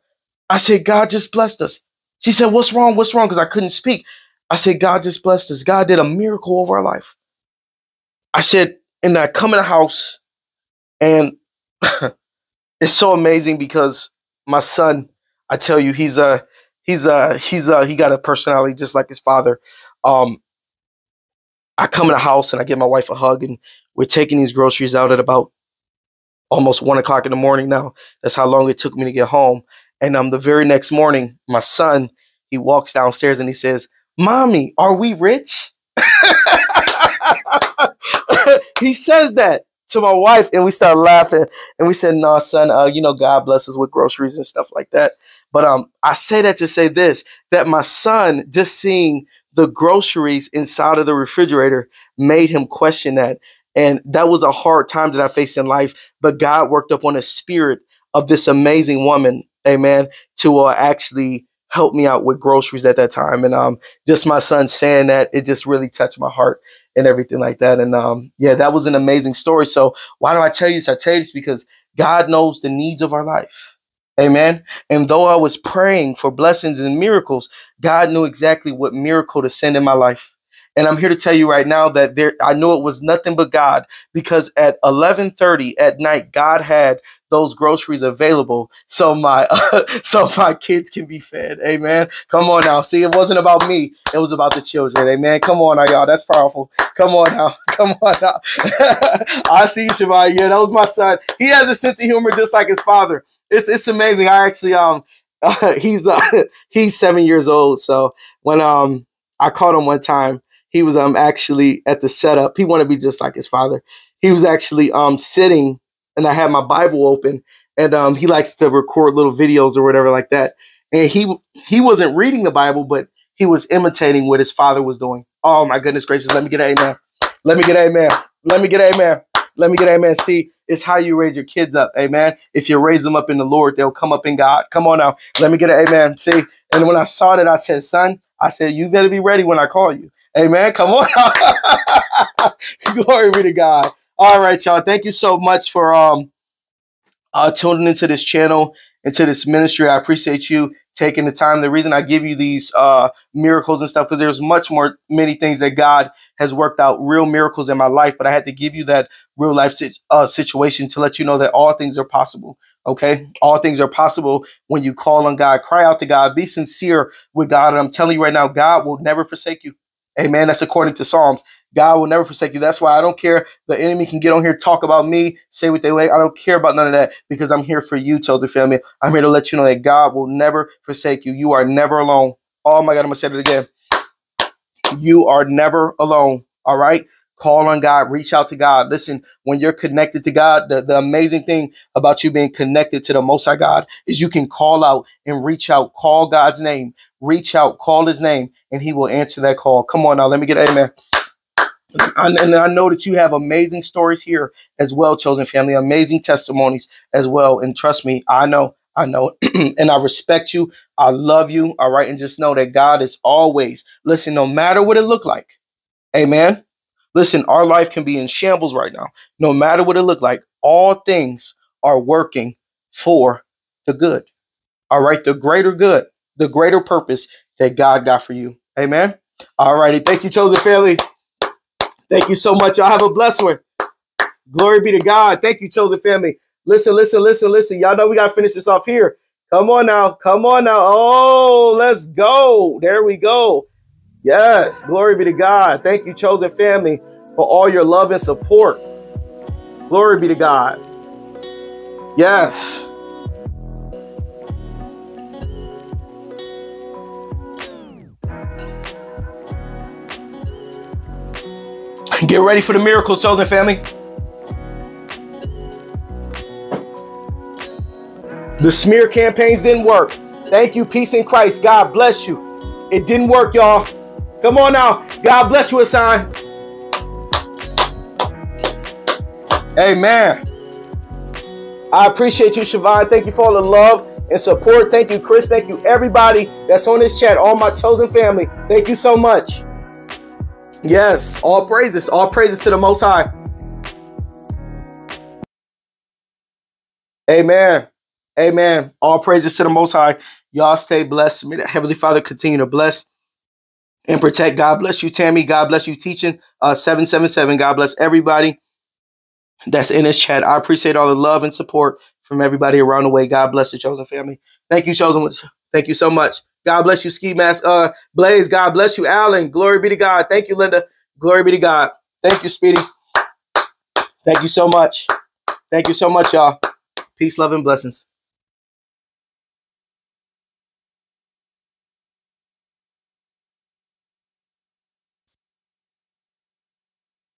I said, God just blessed us. She said, What's wrong? What's wrong? Because I couldn't speak. I said, God just blessed us. God did a miracle over our life. I said, and I come in the house, and it's so amazing because my son, I tell you, he's a he's a he's a he got a personality just like his father. Um, I come in the house and I give my wife a hug, and we're taking these groceries out at about almost one o'clock in the morning now. That's how long it took me to get home. And um, the very next morning, my son he walks downstairs and he says, "Mommy, are we rich?" he says that to my wife and we start laughing and we said, "No, nah, son, uh, you know, God bless us with groceries and stuff like that." But um, I say that to say this: that my son just seeing the groceries inside of the refrigerator made him question that, and that was a hard time that I faced in life. But God worked up on the spirit of this amazing woman, Amen, to uh, actually help me out with groceries at that time. And um, just my son saying that, it just really touched my heart and everything like that. And um, yeah, that was an amazing story. So why do I tell you this? I tell you this because God knows the needs of our life. Amen. And though I was praying for blessings and miracles, God knew exactly what miracle to send in my life. And I'm here to tell you right now that there I knew it was nothing but God because at 11:30 at night God had those groceries available so my so my kids can be fed. Amen. Come on now. See, it wasn't about me. It was about the children. Amen. Come on now, y'all. That's powerful. Come on now. Come on now. I see you, Shabbat. Yeah, that was my son. He has a sense of humor just like his father. It's it's amazing. I actually um uh, he's uh, he's seven years old. So when um I caught him one time, he was um actually at the setup. He wanted to be just like his father. He was actually um sitting and I had my Bible open, and um, he likes to record little videos or whatever like that. And he he wasn't reading the Bible, but he was imitating what his father was doing. Oh my goodness gracious! Let me get an amen. Let me get an amen. Let me get an amen. Let me get an amen. See, it's how you raise your kids up, amen. If you raise them up in the Lord, they'll come up in God. Come on now. Let me get an amen. See, and when I saw that, I said, son, I said, you better be ready when I call you. Amen. Come on. Glory be to God. All right, y'all. Thank you so much for um uh tuning into this channel, into this ministry. I appreciate you taking the time. The reason I give you these uh miracles and stuff, because there's much more many things that God has worked out, real miracles in my life. But I had to give you that real life sit- uh, situation to let you know that all things are possible. Okay, all things are possible when you call on God, cry out to God, be sincere with God. And I'm telling you right now, God will never forsake you. Amen. That's according to Psalms. God will never forsake you. That's why I don't care. The enemy can get on here, talk about me, say what they like. I don't care about none of that because I'm here for you, chosen family. I'm here to let you know that God will never forsake you. You are never alone. Oh my God, I'm going to say it again. You are never alone. All right. Call on God, reach out to God. Listen, when you're connected to God, the, the amazing thing about you being connected to the Most High God is you can call out and reach out, call God's name, reach out, call His name, and He will answer that call. Come on now, let me get amen. And I know that you have amazing stories here as well, chosen family, amazing testimonies as well. And trust me, I know, I know, and I respect you. I love you. All right. And just know that God is always, listen, no matter what it looked like. Amen. Listen, our life can be in shambles right now. No matter what it looked like, all things are working for the good. All right. The greater good, the greater purpose that God got for you. Amen. All righty. Thank you, chosen family. Thank you so much. Y'all have a blessed one. Glory be to God. Thank you, chosen family. Listen, listen, listen, listen. Y'all know we got to finish this off here. Come on now. Come on now. Oh, let's go. There we go. Yes. Glory be to God. Thank you, chosen family, for all your love and support. Glory be to God. Yes. Get ready for the miracles, chosen family. The smear campaigns didn't work. Thank you, peace in Christ. God bless you. It didn't work, y'all. Come on now. God bless you, Assign. Amen. I appreciate you, Siobhan. Thank you for all the love and support. Thank you, Chris. Thank you, everybody that's on this chat, all my chosen family. Thank you so much. Yes, all praises, all praises to the Most High. Amen. Amen. All praises to the Most High. Y'all stay blessed. May the Heavenly Father continue to bless and protect. God bless you, Tammy. God bless you, teaching. Uh, 777. God bless everybody that's in this chat. I appreciate all the love and support from everybody around the way. God bless the chosen family. Thank you, chosen ones. Thank you so much. God bless you, Ski Mask. Uh, Blaze, God bless you, Alan. Glory be to God. Thank you, Linda. Glory be to God. Thank you, Speedy. Thank you so much. Thank you so much, y'all. Peace, love, and blessings.